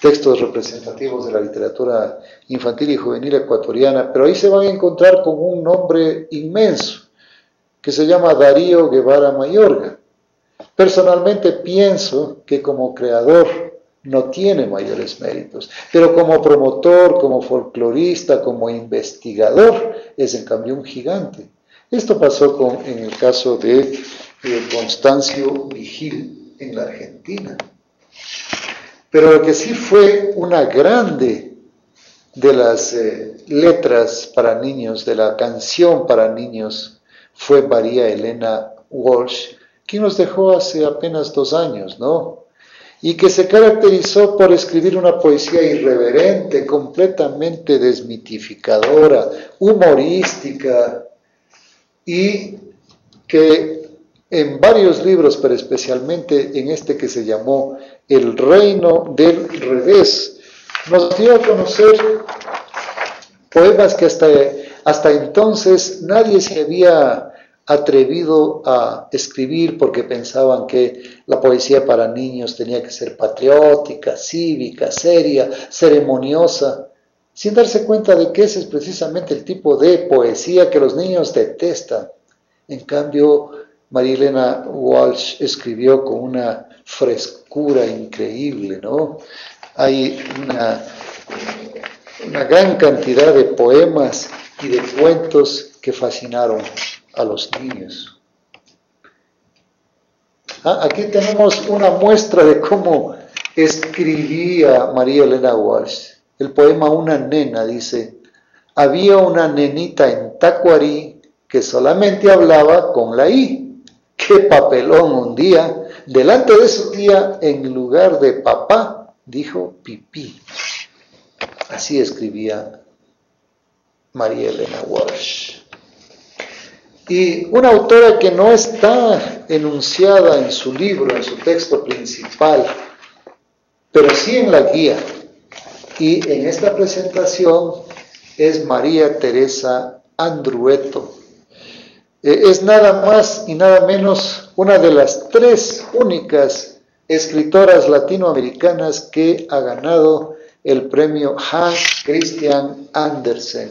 textos representativos de la literatura infantil y juvenil ecuatoriana, pero ahí se van a encontrar con un nombre inmenso que se llama Darío Guevara Mayorga. Personalmente pienso que como creador no tiene mayores méritos. Pero como promotor, como folclorista, como investigador, es en cambio un gigante. Esto pasó con, en el caso de eh, Constancio Vigil en la Argentina. Pero lo que sí fue una grande de las eh, letras para niños, de la canción para niños, fue María Elena Walsh, quien nos dejó hace apenas dos años, ¿no? y que se caracterizó por escribir una poesía irreverente, completamente desmitificadora, humorística, y que en varios libros, pero especialmente en este que se llamó El reino del revés, nos dio a conocer poemas que hasta, hasta entonces nadie se había atrevido a escribir porque pensaban que la poesía para niños tenía que ser patriótica, cívica, seria, ceremoniosa, sin darse cuenta de que ese es precisamente el tipo de poesía que los niños detestan. En cambio, Marilena Walsh escribió con una frescura increíble, ¿no? Hay una una gran cantidad de poemas y de cuentos que fascinaron a los niños. Ah, aquí tenemos una muestra de cómo escribía María Elena Walsh. El poema Una nena dice, había una nenita en Tacuarí que solamente hablaba con la I. ¡Qué papelón un día! Delante de su tía, en lugar de papá, dijo pipí. Así escribía María Elena Walsh. Y una autora que no está enunciada en su libro, en su texto principal, pero sí en la guía. Y en esta presentación es María Teresa Andrueto. Eh, es nada más y nada menos una de las tres únicas escritoras latinoamericanas que ha ganado el premio Hans Christian Andersen.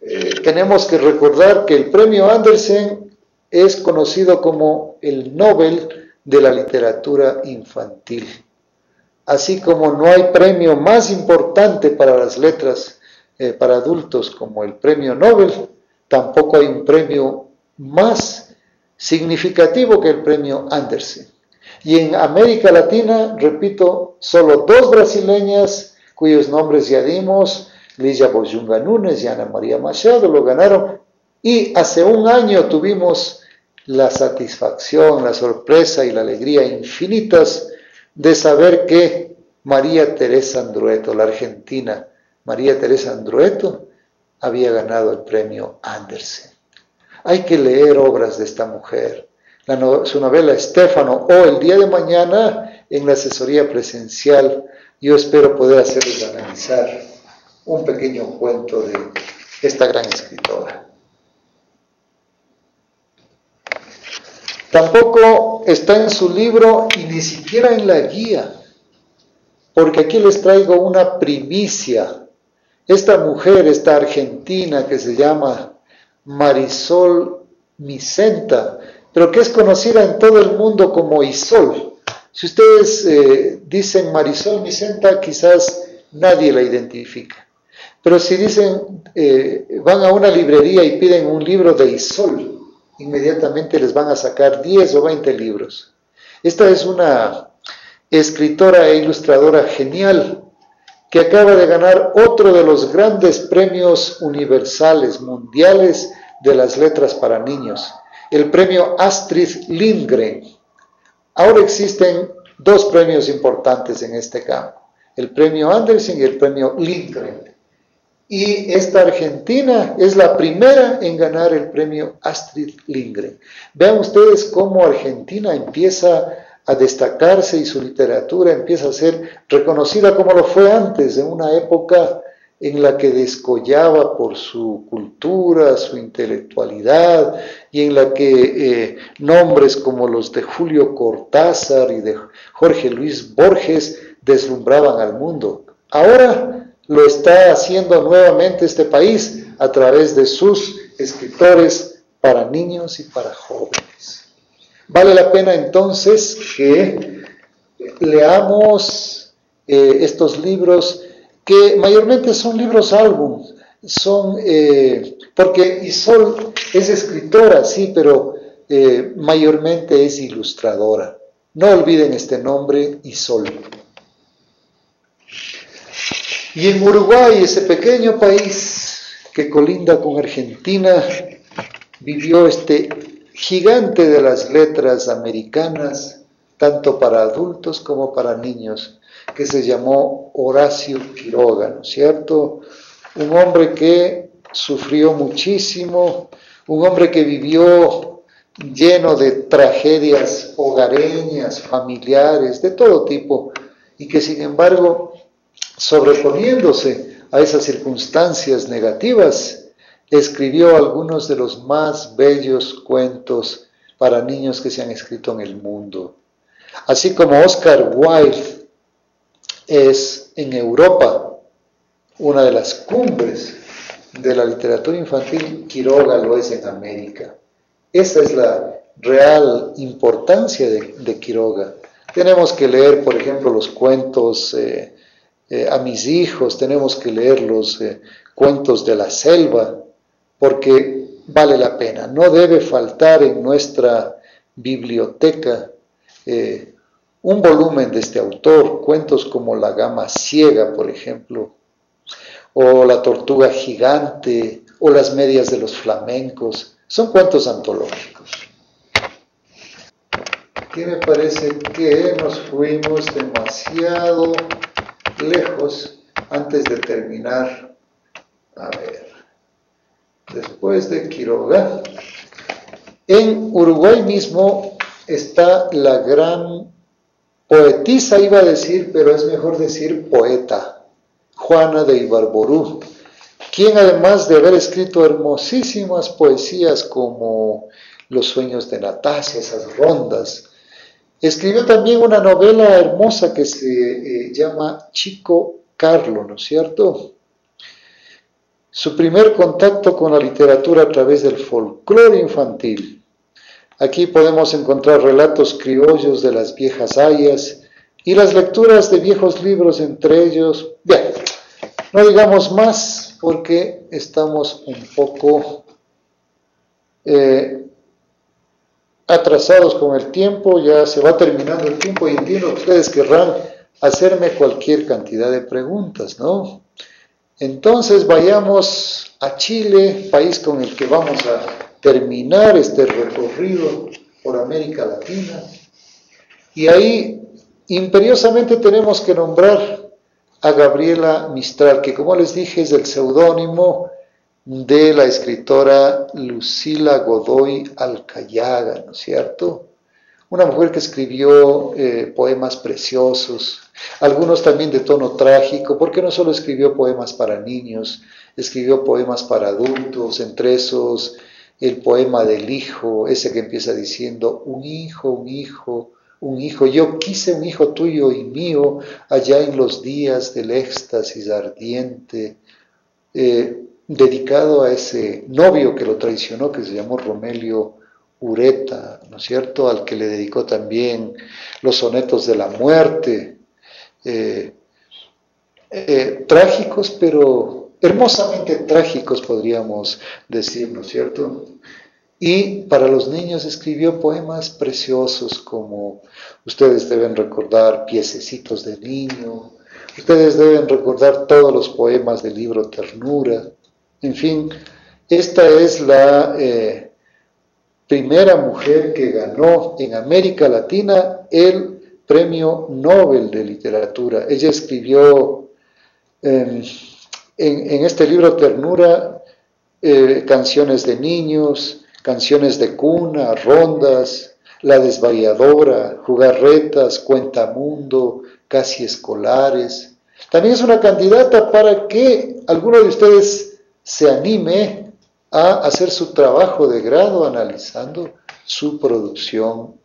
Eh, tenemos que recordar que el premio Andersen es conocido como el Nobel de la literatura infantil. Así como no hay premio más importante para las letras eh, para adultos como el premio Nobel, tampoco hay un premio más significativo que el premio Andersen. Y en América Latina, repito, solo dos brasileñas cuyos nombres ya dimos, Lidia Boyunga Núñez y Ana María Machado, lo ganaron. Y hace un año tuvimos la satisfacción, la sorpresa y la alegría infinitas de saber que María Teresa Andrueto, la argentina María Teresa Andrueto, había ganado el premio Andersen. Hay que leer obras de esta mujer. su novela Estefano o El día de mañana en la asesoría presencial yo espero poder hacerles analizar un pequeño cuento de esta gran escritora. Tampoco está en su libro y ni siquiera en la guía, porque aquí les traigo una primicia. Esta mujer, esta argentina que se llama Marisol Micenta, pero que es conocida en todo el mundo como Isol. Si ustedes eh, dicen Marisol Vicenta, quizás nadie la identifica. Pero si dicen, eh, van a una librería y piden un libro de Isol, inmediatamente les van a sacar 10 o 20 libros. Esta es una escritora e ilustradora genial que acaba de ganar otro de los grandes premios universales, mundiales de las letras para niños, el premio Astrid Lindgren Ahora existen dos premios importantes en este campo, el premio Andersen y el premio Lindgren. Y esta Argentina es la primera en ganar el premio Astrid Lindgren. Vean ustedes cómo Argentina empieza a destacarse y su literatura empieza a ser reconocida como lo fue antes, en una época en la que descollaba por su cultura, su intelectualidad, y en la que eh, nombres como los de Julio Cortázar y de Jorge Luis Borges deslumbraban al mundo. Ahora lo está haciendo nuevamente este país a través de sus escritores para niños y para jóvenes. Vale la pena entonces que leamos eh, estos libros que mayormente son libros álbum, son, eh, porque Isol es escritora, sí, pero eh, mayormente es ilustradora. No olviden este nombre, Isol. Y en Uruguay, ese pequeño país que colinda con Argentina, vivió este gigante de las letras americanas, tanto para adultos como para niños, que se llamó Horacio Quiroga, ¿no es cierto? Un hombre que sufrió muchísimo, un hombre que vivió lleno de tragedias hogareñas, familiares, de todo tipo, y que sin embargo, sobreponiéndose a esas circunstancias negativas, escribió algunos de los más bellos cuentos para niños que se han escrito en el mundo. Así como Oscar Wilde es en Europa una de las cumbres de la literatura infantil, Quiroga lo es en América. Esa es la real importancia de, Quiroga. Tenemos que leer, por ejemplo, los cuentos eh, eh, a mis hijos, tenemos que leer los eh, cuentos de la selva, porque vale la pena. No debe faltar en nuestra biblioteca un volumen de este autor, cuentos como La Gama Ciega, por ejemplo, o La Tortuga Gigante, o Las Medias de los Flamencos. Son cuentos antológicos. Aquí me parece que nos fuimos demasiado lejos antes de terminar. A ver, después de Quiroga. En Uruguay mismo está la gran poetisa, iba a decir, pero es mejor decir poeta, Juana de Ibarború, quien además de haber escrito hermosísimas poesías como Los sueños de Natasia, esas rondas, Escribió también una novela hermosa que se eh, llama Chico Carlo, ¿no es cierto? Su primer contacto con la literatura a través del folclore infantil. Aquí podemos encontrar relatos criollos de las viejas hayas y las lecturas de viejos libros entre ellos. Bien, no digamos más porque estamos un poco eh, atrasados con el tiempo, ya se va terminando el tiempo y entiendo que ustedes querrán hacerme cualquier cantidad de preguntas, ¿no? Entonces vayamos a Chile, país con el que vamos a terminar este recorrido por América Latina. Y ahí imperiosamente tenemos que nombrar a Gabriela Mistral, que como les dije es el seudónimo de la escritora Lucila Godoy Alcayaga, ¿no es cierto? Una mujer que escribió eh, poemas preciosos, algunos también de tono trágico, porque no solo escribió poemas para niños, escribió poemas para adultos, entre esos el poema del hijo, ese que empieza diciendo, un hijo, un hijo, un hijo, yo quise un hijo tuyo y mío allá en los días del éxtasis ardiente. Eh, dedicado a ese novio que lo traicionó, que se llamó Romelio Ureta, ¿no es cierto?, al que le dedicó también los sonetos de la muerte, eh, eh, trágicos, pero hermosamente trágicos podríamos decir, ¿no es cierto? Y para los niños escribió poemas preciosos como ustedes deben recordar Piececitos de Niño, ustedes deben recordar todos los poemas del libro Ternura, en fin, esta es la eh, primera mujer que ganó en América Latina el Premio Nobel de Literatura. Ella escribió em, en, este libro Ternura eh, canciones de niños, canciones de cuna, rondas, La desvariadora, jugarretas, cuentamundo, casi escolares. También es una candidata para que alguno de ustedes se anime a hacer su trabajo de grado analizando su producción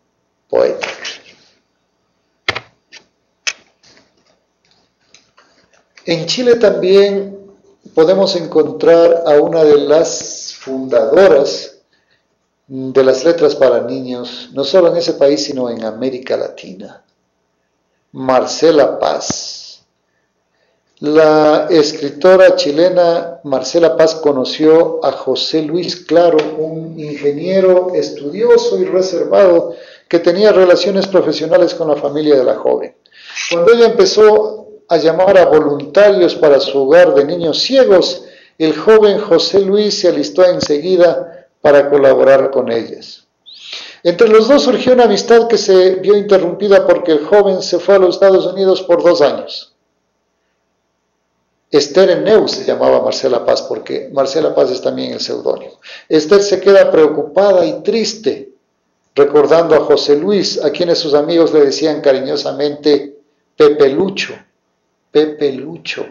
poética. En Chile también podemos encontrar a una de las fundadoras de las letras para niños, no solo en ese país, sino en América Latina, Marcela Paz. La escritora chilena Marcela Paz conoció a José Luis Claro, un ingeniero estudioso y reservado que tenía relaciones profesionales con la familia de la joven. Cuando ella empezó a llamar a voluntarios para su hogar de niños ciegos, el joven José Luis se alistó enseguida para colaborar con ellas. Entre los dos surgió una amistad que se vio interrumpida porque el joven se fue a los Estados Unidos por dos años. Esther Neu se llamaba Marcela Paz, porque Marcela Paz es también el seudónimo. Esther se queda preocupada y triste, recordando a José Luis, a quienes sus amigos le decían cariñosamente Pepe Lucho, Pepe Lucho.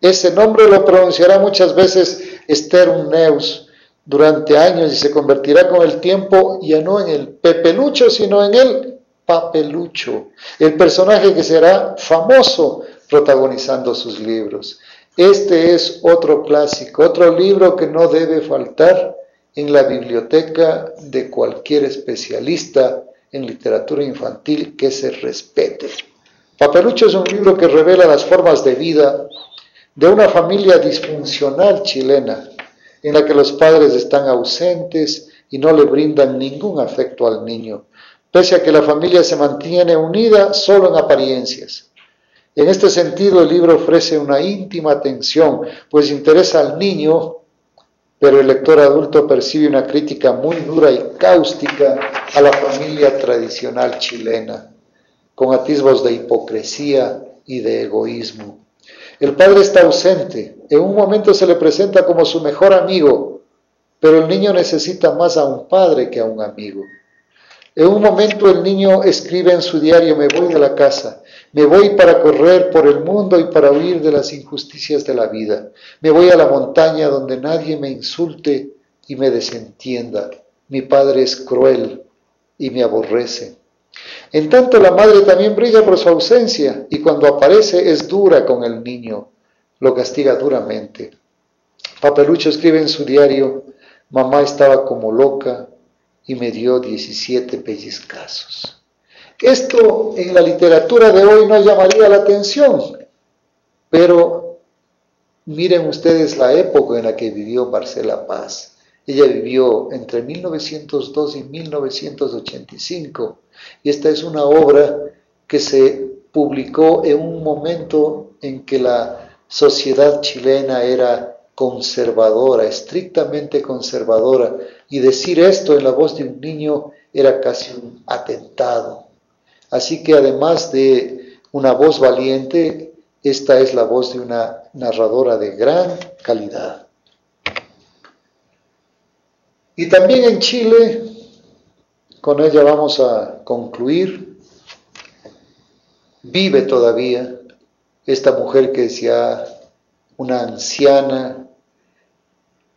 Ese nombre lo pronunciará muchas veces Esther Neus durante años y se convertirá con el tiempo ya no en el Pepe Lucho, sino en el Papelucho, el personaje que será famoso protagonizando sus libros. Este es otro clásico, otro libro que no debe faltar en la biblioteca de cualquier especialista en literatura infantil que se respete. Papelucho es un libro que revela las formas de vida de una familia disfuncional chilena, en la que los padres están ausentes y no le brindan ningún afecto al niño, pese a que la familia se mantiene unida solo en apariencias. En este sentido, el libro ofrece una íntima atención, pues interesa al niño, pero el lector adulto percibe una crítica muy dura y cáustica a la familia tradicional chilena, con atisbos de hipocresía y de egoísmo. El padre está ausente, en un momento se le presenta como su mejor amigo, pero el niño necesita más a un padre que a un amigo. En un momento el niño escribe en su diario, me voy de la casa, me voy para correr por el mundo y para huir de las injusticias de la vida. Me voy a la montaña donde nadie me insulte y me desentienda. Mi padre es cruel y me aborrece. En tanto la madre también brilla por su ausencia y cuando aparece es dura con el niño, lo castiga duramente. Papelucho escribe en su diario, mamá estaba como loca y me dio 17 pellizcazos. Esto en la literatura de hoy no llamaría la atención, pero miren ustedes la época en la que vivió Marcela Paz. Ella vivió entre 1902 y 1985 y esta es una obra que se publicó en un momento en que la sociedad chilena era conservadora, estrictamente conservadora, y decir esto en la voz de un niño era casi un atentado. Así que además de una voz valiente, esta es la voz de una narradora de gran calidad. Y también en Chile con ella vamos a concluir. Vive todavía esta mujer que decía una anciana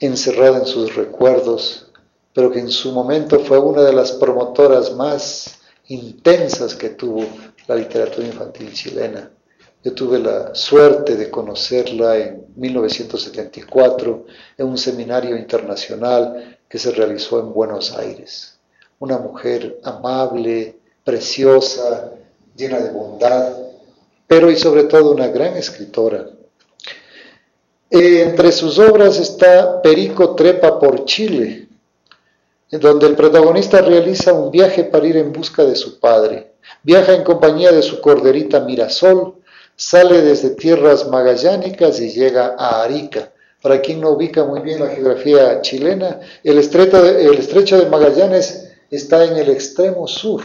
encerrada en sus recuerdos, pero que en su momento fue una de las promotoras más intensas que tuvo la literatura infantil chilena. Yo tuve la suerte de conocerla en 1974 en un seminario internacional que se realizó en Buenos Aires una mujer amable, preciosa, llena de bondad, pero y sobre todo una gran escritora. Entre sus obras está Perico Trepa por Chile, en donde el protagonista realiza un viaje para ir en busca de su padre. Viaja en compañía de su corderita Mirasol, sale desde tierras magallánicas y llega a Arica. Para quien no ubica muy bien la geografía chilena, el estrecho de, el estrecho de Magallanes está en el extremo sur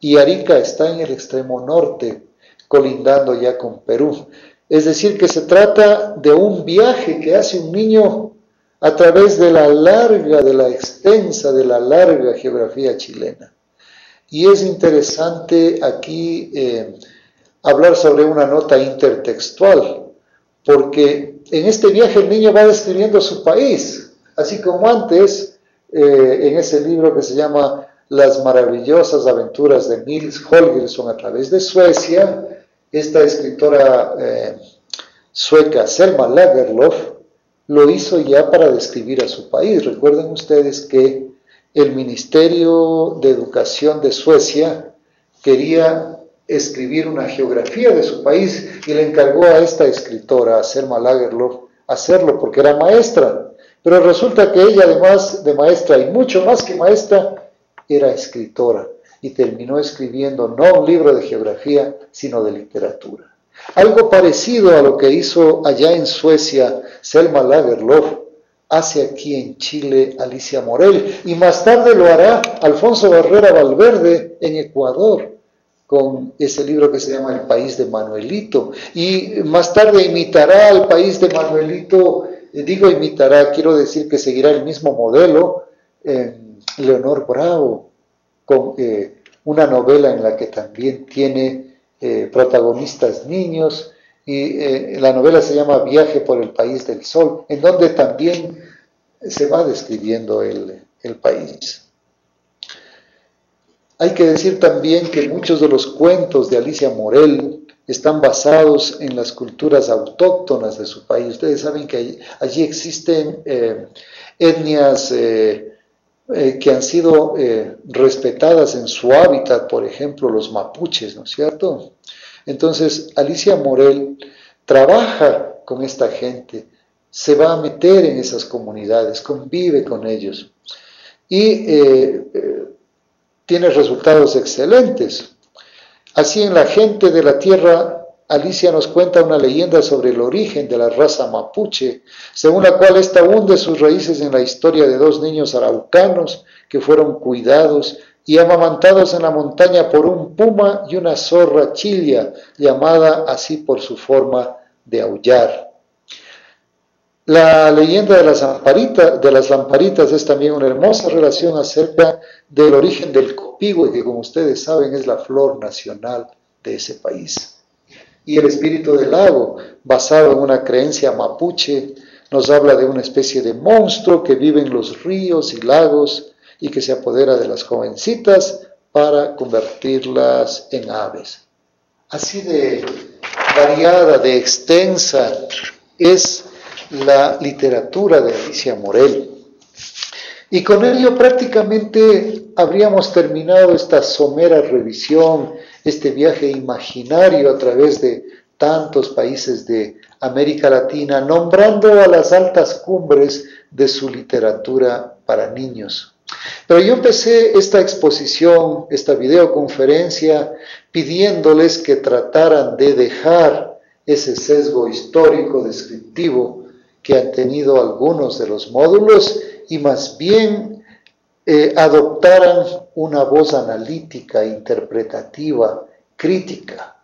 y Arica está en el extremo norte, colindando ya con Perú. Es decir, que se trata de un viaje que hace un niño a través de la larga, de la extensa, de la larga geografía chilena. Y es interesante aquí eh, hablar sobre una nota intertextual, porque en este viaje el niño va describiendo su país, así como antes eh, en ese libro que se llama Las maravillosas aventuras de Nils Holgersson a través de Suecia, esta escritora eh, sueca Selma Lagerlof lo hizo ya para describir a su país. Recuerden ustedes que el Ministerio de Educación de Suecia quería escribir una geografía de su país y le encargó a esta escritora, a Selma Lagerlof, hacerlo porque era maestra. Pero resulta que ella, además de maestra y mucho más que maestra, era escritora y terminó escribiendo no un libro de geografía, sino de literatura. Algo parecido a lo que hizo allá en Suecia Selma Lagerlof, hace aquí en Chile Alicia Morel y más tarde lo hará Alfonso Barrera Valverde en Ecuador con ese libro que se llama El País de Manuelito y más tarde imitará al País de Manuelito digo imitará, quiero decir que seguirá el mismo modelo, Leonor Bravo, con eh, una novela en la que también tiene eh, protagonistas niños, y eh, la novela se llama Viaje por el País del Sol, en donde también se va describiendo el, el país. Hay que decir también que muchos de los cuentos de Alicia Morel están basados en las culturas autóctonas de su país. Ustedes saben que allí, existen eh, etnias eh, eh, que han sido respetadas en su hábitat, por ejemplo, los mapuches, ¿no es cierto? Entonces, Alicia Morel trabaja con esta gente, se va a meter en esas comunidades, convive con ellos y tiene resultados excelentes. Así en la gente de la tierra Alicia nos cuenta una leyenda sobre el origen de la raza mapuche, según la cual ésta hunde sus raíces en la historia de dos niños araucanos que fueron cuidados y amamantados en la montaña por un puma y una zorra chilla, llamada así por su forma de aullar. La leyenda de las, las lamparitas es también una hermosa relación acerca del origen del copihue, que como ustedes saben es la flor nacional de ese país y el espíritu del lago, basado en una creencia mapuche, nos habla de una especie de monstruo que vive en los ríos y lagos y que se apodera de las jovencitas para convertirlas en aves. Así de variada, de extensa es la literatura de Alicia Morel. Y con ello prácticamente habríamos terminado esta somera revisión este viaje imaginario a través de tantos países de América Latina, nombrando a las altas cumbres de su literatura para niños. Pero yo empecé esta exposición, esta videoconferencia, pidiéndoles que trataran de dejar ese sesgo histórico descriptivo que han tenido algunos de los módulos y más bien eh, adoptaran una voz analítica, interpretativa, crítica.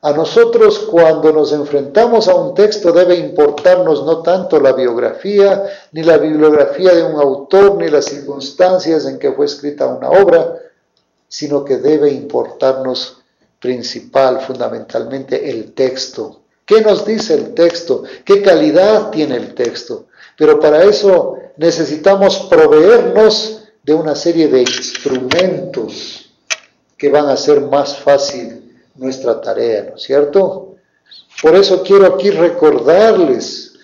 A nosotros cuando nos enfrentamos a un texto debe importarnos no tanto la biografía, ni la bibliografía de un autor, ni las circunstancias en que fue escrita una obra, sino que debe importarnos principal, fundamentalmente, el texto. ¿Qué nos dice el texto? ¿Qué calidad tiene el texto? Pero para eso necesitamos proveernos de una serie de instrumentos que van a hacer más fácil nuestra tarea, ¿no es cierto? Por eso quiero aquí recordarles,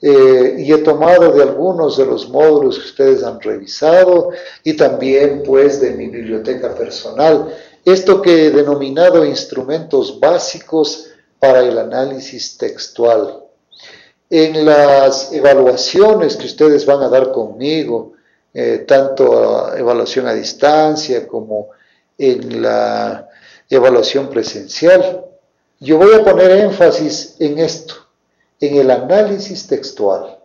eh, y he tomado de algunos de los módulos que ustedes han revisado, y también pues de mi biblioteca personal, esto que he denominado instrumentos básicos para el análisis textual. En las evaluaciones que ustedes van a dar conmigo, eh, tanto evaluación a distancia como en la evaluación presencial. Yo voy a poner énfasis en esto, en el análisis textual.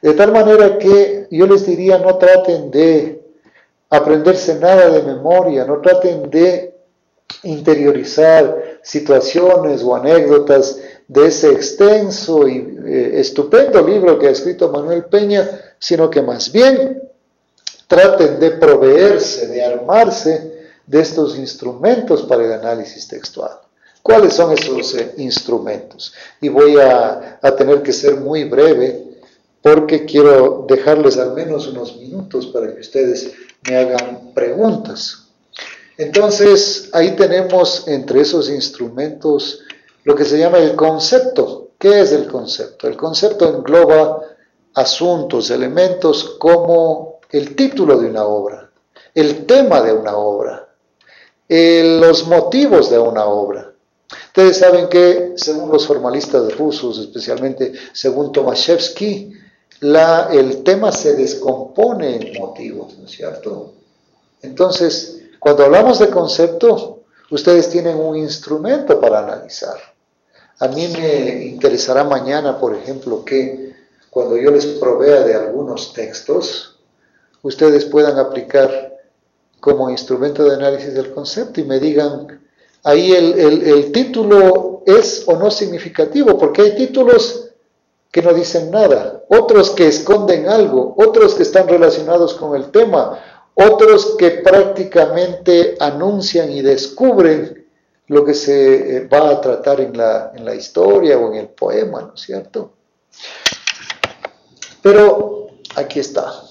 De tal manera que yo les diría, no traten de aprenderse nada de memoria, no traten de interiorizar situaciones o anécdotas de ese extenso y eh, estupendo libro que ha escrito Manuel Peña, sino que más bien traten de proveerse, de armarse de estos instrumentos para el análisis textual. ¿Cuáles son esos eh, instrumentos? Y voy a, a tener que ser muy breve porque quiero dejarles al menos unos minutos para que ustedes me hagan preguntas. Entonces, ahí tenemos entre esos instrumentos lo que se llama el concepto. ¿Qué es el concepto? El concepto engloba asuntos, elementos como el título de una obra, el tema de una obra, los motivos de una obra. Ustedes saben que, según los formalistas rusos, especialmente según Tomaszewski, la, el tema se descompone en motivos, ¿no es cierto? Entonces, cuando hablamos de concepto, ustedes tienen un instrumento para analizar. A mí me interesará mañana, por ejemplo, que cuando yo les provea de algunos textos, ustedes puedan aplicar como instrumento de análisis del concepto y me digan, ahí el, título es o no significativo, porque hay títulos que no dicen nada, otros que esconden algo, otros que están relacionados con el tema, otros que prácticamente anuncian y descubren lo que se eh, va a tratar en la, en la historia o en el poema, ¿no es cierto? Pero aquí está.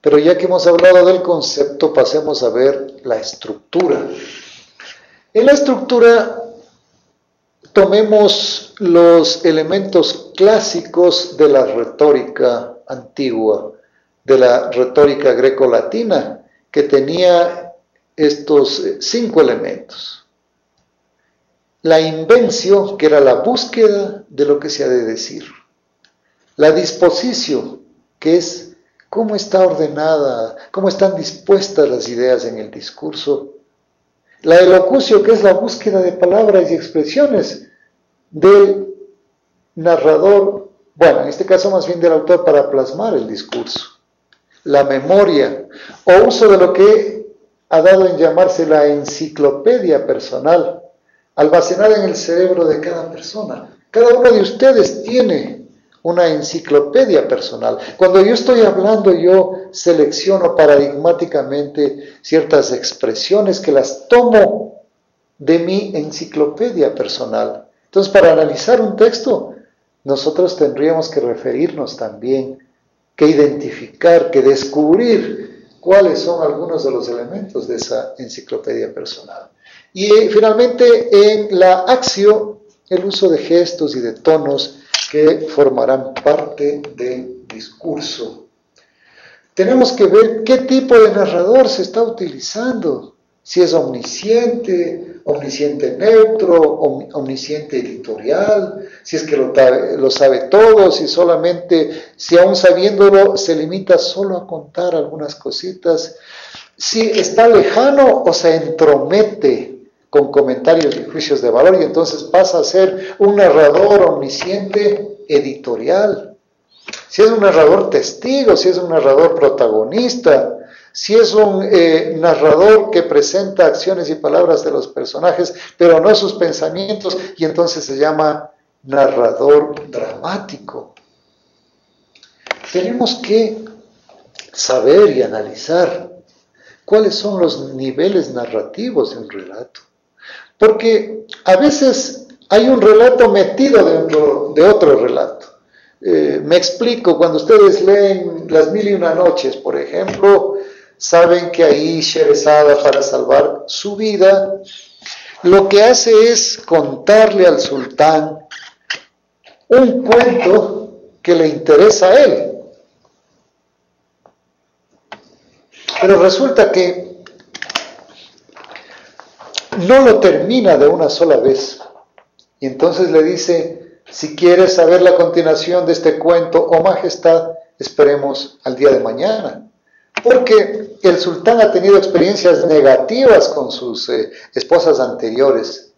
Pero ya que hemos hablado del concepto, pasemos a ver la estructura. En la estructura tomemos los elementos clásicos de la retórica antigua, de la retórica greco-latina, que tenía estos eh, cinco elementos. La invención, que era la búsqueda de lo que se ha de decir. La disposición, que es cómo está ordenada, cómo están dispuestas las ideas en el discurso. La elocución, que es la búsqueda de palabras y expresiones del narrador, bueno, en este caso más bien del autor para plasmar el discurso. La memoria, o uso de lo que ha dado en llamarse la enciclopedia personal, almacenada en el cerebro de cada persona. Cada uno de ustedes tiene una enciclopedia personal. Cuando yo estoy hablando, yo selecciono paradigmáticamente ciertas expresiones que las tomo de mi enciclopedia personal. Entonces, para analizar un texto, nosotros tendríamos que referirnos también, que identificar, que descubrir cuáles son algunos de los elementos de esa enciclopedia personal. Y eh, finalmente, en la acción, el uso de gestos y de tonos que formarán parte del discurso. Tenemos que ver qué tipo de narrador se está utilizando, si es omnisciente, omnisciente neutro, omnisciente editorial, si es que lo, lo, sabe todo, si solamente, si aún sabiéndolo se limita solo a contar algunas cositas, si está lejano o se entromete con comentarios y juicios de valor y entonces pasa a ser un narrador omnisciente editorial. Si es un narrador testigo, si es un narrador protagonista, si es un eh, narrador que presenta acciones y palabras de los personajes, pero no sus pensamientos, y entonces se llama narrador dramático. Tenemos que saber y analizar cuáles son los niveles narrativos de un relato. Porque a veces hay un relato metido dentro de otro relato. Eh, me explico, cuando ustedes leen Las Mil y Una Noches, por ejemplo, saben que ahí Sherezada, para salvar su vida, lo que hace es contarle al sultán un cuento que le interesa a él. Pero resulta que no lo termina de una sola vez. Y entonces le dice, si quieres saber la continuación de este cuento, oh majestad, esperemos al día de mañana. Porque el sultán ha tenido experiencias negativas con sus eh, esposas anteriores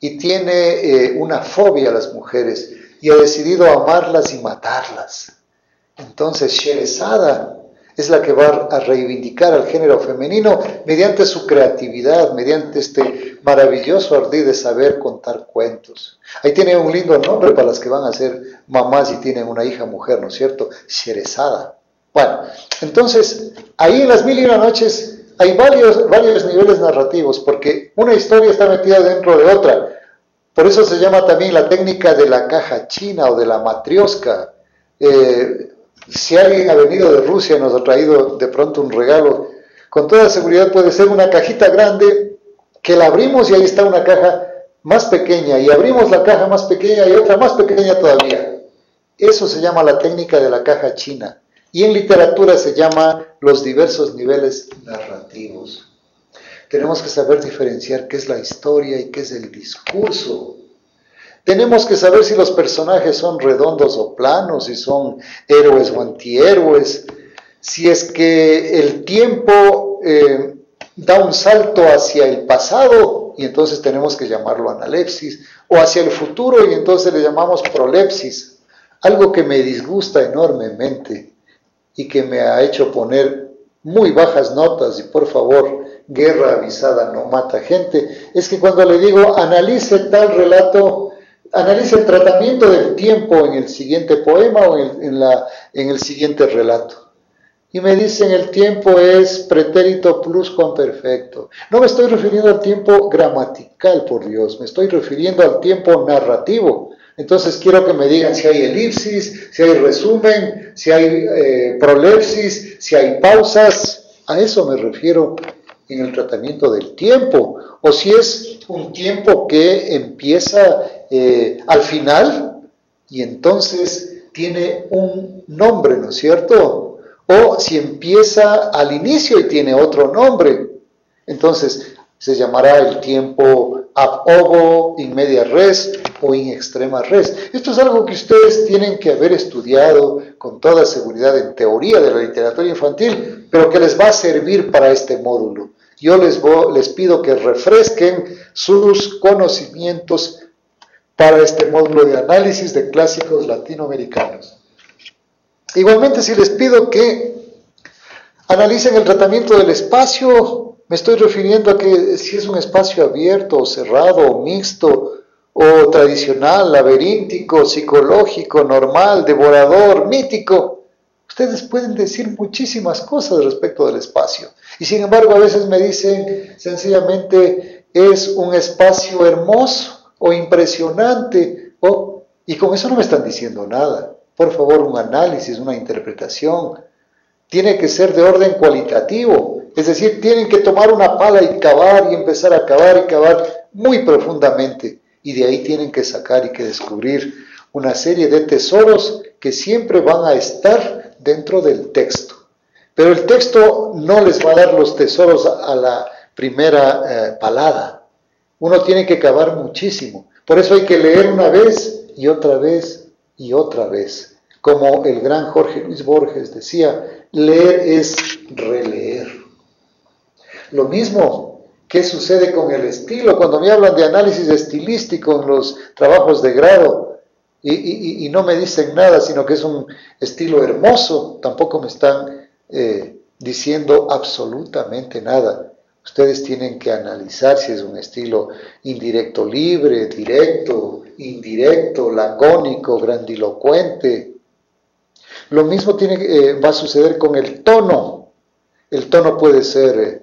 y tiene eh, una fobia a las mujeres y ha decidido amarlas y matarlas. Entonces Sherezada es la que va a reivindicar al género femenino mediante su creatividad, mediante este maravilloso ardid de saber contar cuentos. Ahí tiene un lindo nombre para las que van a ser mamás y tienen una hija mujer, ¿no es cierto? Sherezada. Bueno, entonces, ahí en las mil y una noches hay varios, varios niveles narrativos, porque una historia está metida dentro de otra. Por eso se llama también la técnica de la caja china o de la matriosca. Eh, si alguien ha venido de Rusia y nos ha traído de pronto un regalo, con toda seguridad puede ser una cajita grande que la abrimos y ahí está una caja más pequeña y abrimos la caja más pequeña y otra más pequeña todavía. Eso se llama la técnica de la caja china y en literatura se llama los diversos niveles narrativos. Tenemos que saber diferenciar qué es la historia y qué es el discurso. Tenemos que saber si los personajes son redondos o planos, si son héroes o antihéroes, si es que el tiempo eh, da un salto hacia el pasado y entonces tenemos que llamarlo analepsis, o hacia el futuro y entonces le llamamos prolepsis, algo que me disgusta enormemente y que me ha hecho poner muy bajas notas y por favor, guerra avisada no mata gente, es que cuando le digo analice tal relato, analice el tratamiento del tiempo en el siguiente poema o en, el siguiente relato. Y me dicen el tiempo es pretérito perfecto. No me estoy refiriendo al tiempo gramatical, por Dios, me estoy refiriendo al tiempo narrativo. Entonces quiero que me digan si hay elipsis, si hay resumen, si hay eh, prolepsis, si hay pausas. A eso me refiero en el tratamiento del tiempo. O si es un tiempo que empieza eh, al final y entonces tiene un nombre, ¿no es cierto? O si empieza al inicio y tiene otro nombre. Entonces, se llamará el tiempo ab ovo, in media res o in extrema res. Esto es algo que ustedes tienen que haber estudiado con toda seguridad en teoría de la literatura infantil, pero que les va a servir para este módulo. Yo les, les pido que refresquen sus conocimientos para este módulo de análisis de clásicos latinoamericanos. Igualmente, si les pido que analicen el tratamiento del espacio, me estoy refiriendo a que si es un espacio abierto cerrado mixto o tradicional, laberíntico, psicológico, normal, devorador, mítico, ustedes pueden decir muchísimas cosas respecto del espacio. Y sin embargo a veces me dicen sencillamente es un espacio hermoso o impresionante o, y con eso no me están diciendo nada. Por favor, un análisis, una interpretación. Tiene que ser de orden cualitativo es decir, tienen que tomar una pala y cavar y empezar a cavar y cavar muy profundamente. Y de ahí tienen que sacar y que descubrir una serie de tesoros que siempre van a estar dentro del texto. Pero el texto no les va a dar los tesoros a la primera eh, palada. Uno tiene que cavar muchísimo. Por eso hay que leer una vez y otra vez y otra vez. Como el gran Jorge Luis Borges decía, leer es releer. Lo mismo que sucede con el estilo. Cuando me hablan de análisis estilístico en los trabajos de grado y, no me dicen nada, sino que es un estilo hermoso, tampoco me están eh, diciendo absolutamente nada. Ustedes tienen que analizar si es un estilo indirecto libre, directo, indirecto, lacónico, grandilocuente. Lo mismo tiene, eh, va a suceder con el tono. El tono puede ser eh,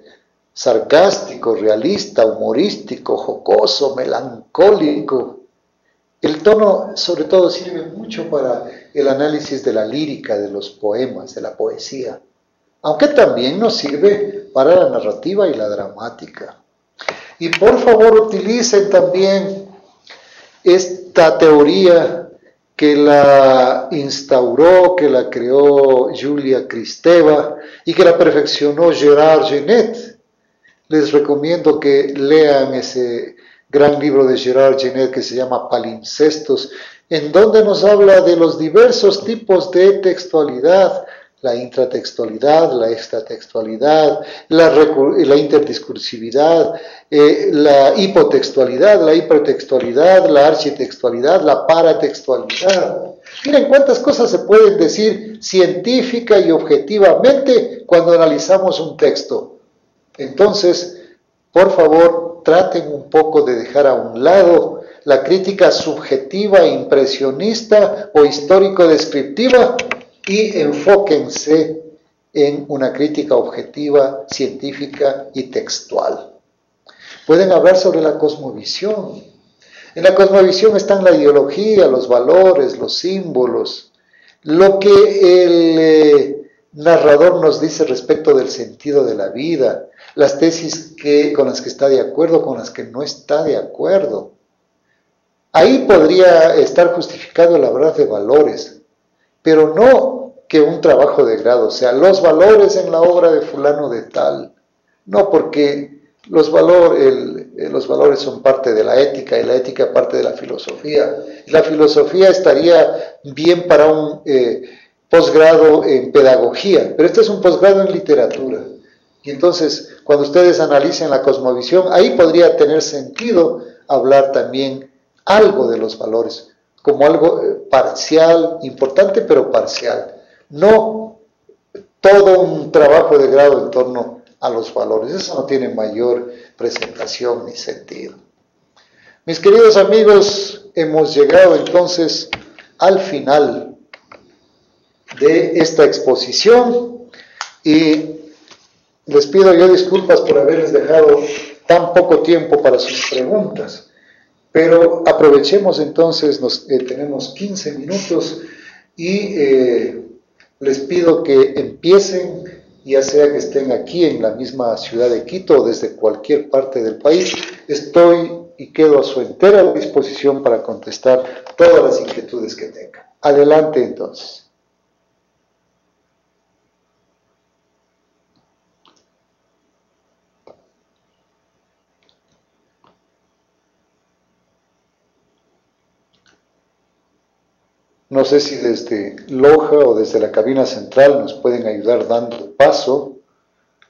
sarcástico, realista, humorístico, jocoso, melancólico. El tono sobre todo sirve mucho para el análisis de la lírica, de los poemas, de la poesía, aunque también nos sirve para la narrativa y la dramática. Y por favor utilicen también esta teoría que la instauró, que la creó Julia Kristeva y que la perfeccionó Gerard Genet les recomiendo que lean ese gran libro de Gerard Genet que se llama Palimpsestos, en donde nos habla de los diversos tipos de textualidad, la intratextualidad, la extratextualidad, la, interdiscursividad, eh, la hipotextualidad, la hipertextualidad, la architextualidad, la paratextualidad. Miren cuántas cosas se pueden decir científica y objetivamente cuando analizamos un texto. Entonces, por favor, traten un poco de dejar a un lado la crítica subjetiva, impresionista o histórico-descriptiva y enfóquense en una crítica objetiva, científica y textual. Pueden hablar sobre la cosmovisión. En la cosmovisión están la ideología, los valores, los símbolos, lo que el eh, narrador nos dice respecto del sentido de la vida, las tesis que, con las que está de acuerdo, con las que no está de acuerdo. Ahí podría estar justificado el hablar de valores, pero no que un trabajo de grado, sea, los valores en la obra de fulano de tal. No, porque los, eh, los valores son parte de la ética y la ética parte de la filosofía. La filosofía estaría bien para un eh, posgrado en pedagogía, pero este es un posgrado en literatura. Y entonces, cuando ustedes analicen la cosmovisión, ahí podría tener sentido hablar también algo de los valores, como algo eh, parcial, importante, pero parcial. No todo un trabajo de grado en torno a los valores. Eso no tiene mayor presentación ni sentido. Mis queridos amigos, hemos llegado entonces al final de esta exposición y les pido yo disculpas por haberles dejado tan poco tiempo para sus preguntas, pero aprovechemos entonces, nos, eh, tenemos 15 minutos y eh, les pido que empiecen, ya sea que estén aquí en la misma ciudad de Quito o desde cualquier parte del país, estoy y quedo a su entera disposición para contestar todas las inquietudes que tengan. Adelante entonces. No sé si desde Loja o desde la cabina central nos pueden ayudar dando paso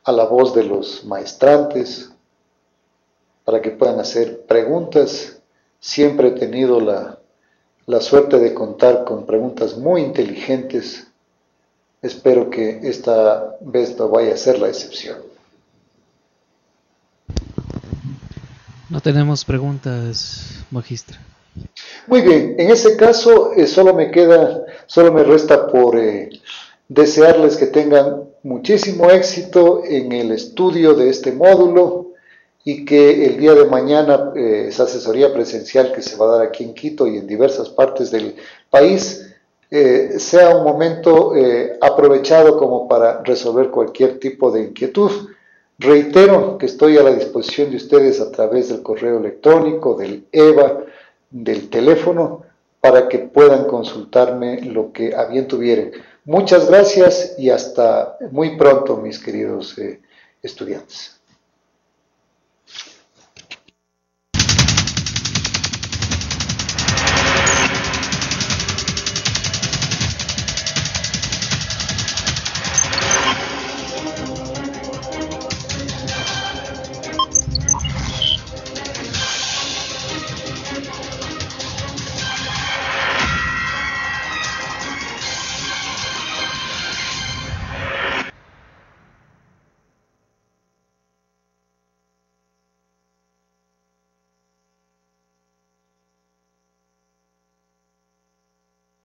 a la voz de los maestrantes para que puedan hacer preguntas. Siempre he tenido la, la suerte de contar con preguntas muy inteligentes. Espero que esta vez no vaya a ser la excepción. No tenemos preguntas, magistra. Muy bien, en ese caso eh, solo me queda, solo me resta por eh, desearles que tengan muchísimo éxito en el estudio de este módulo y que el día de mañana eh, esa asesoría presencial que se va a dar aquí en Quito y en diversas partes del país sea un momento aprovechado como para resolver cualquier tipo de inquietud. Reitero que estoy a la disposición de ustedes a través del correo electrónico, del EVA, del teléfono para que puedan consultarme lo que a bien tuvieren. Muchas gracias y hasta muy pronto, mis queridos eh, estudiantes.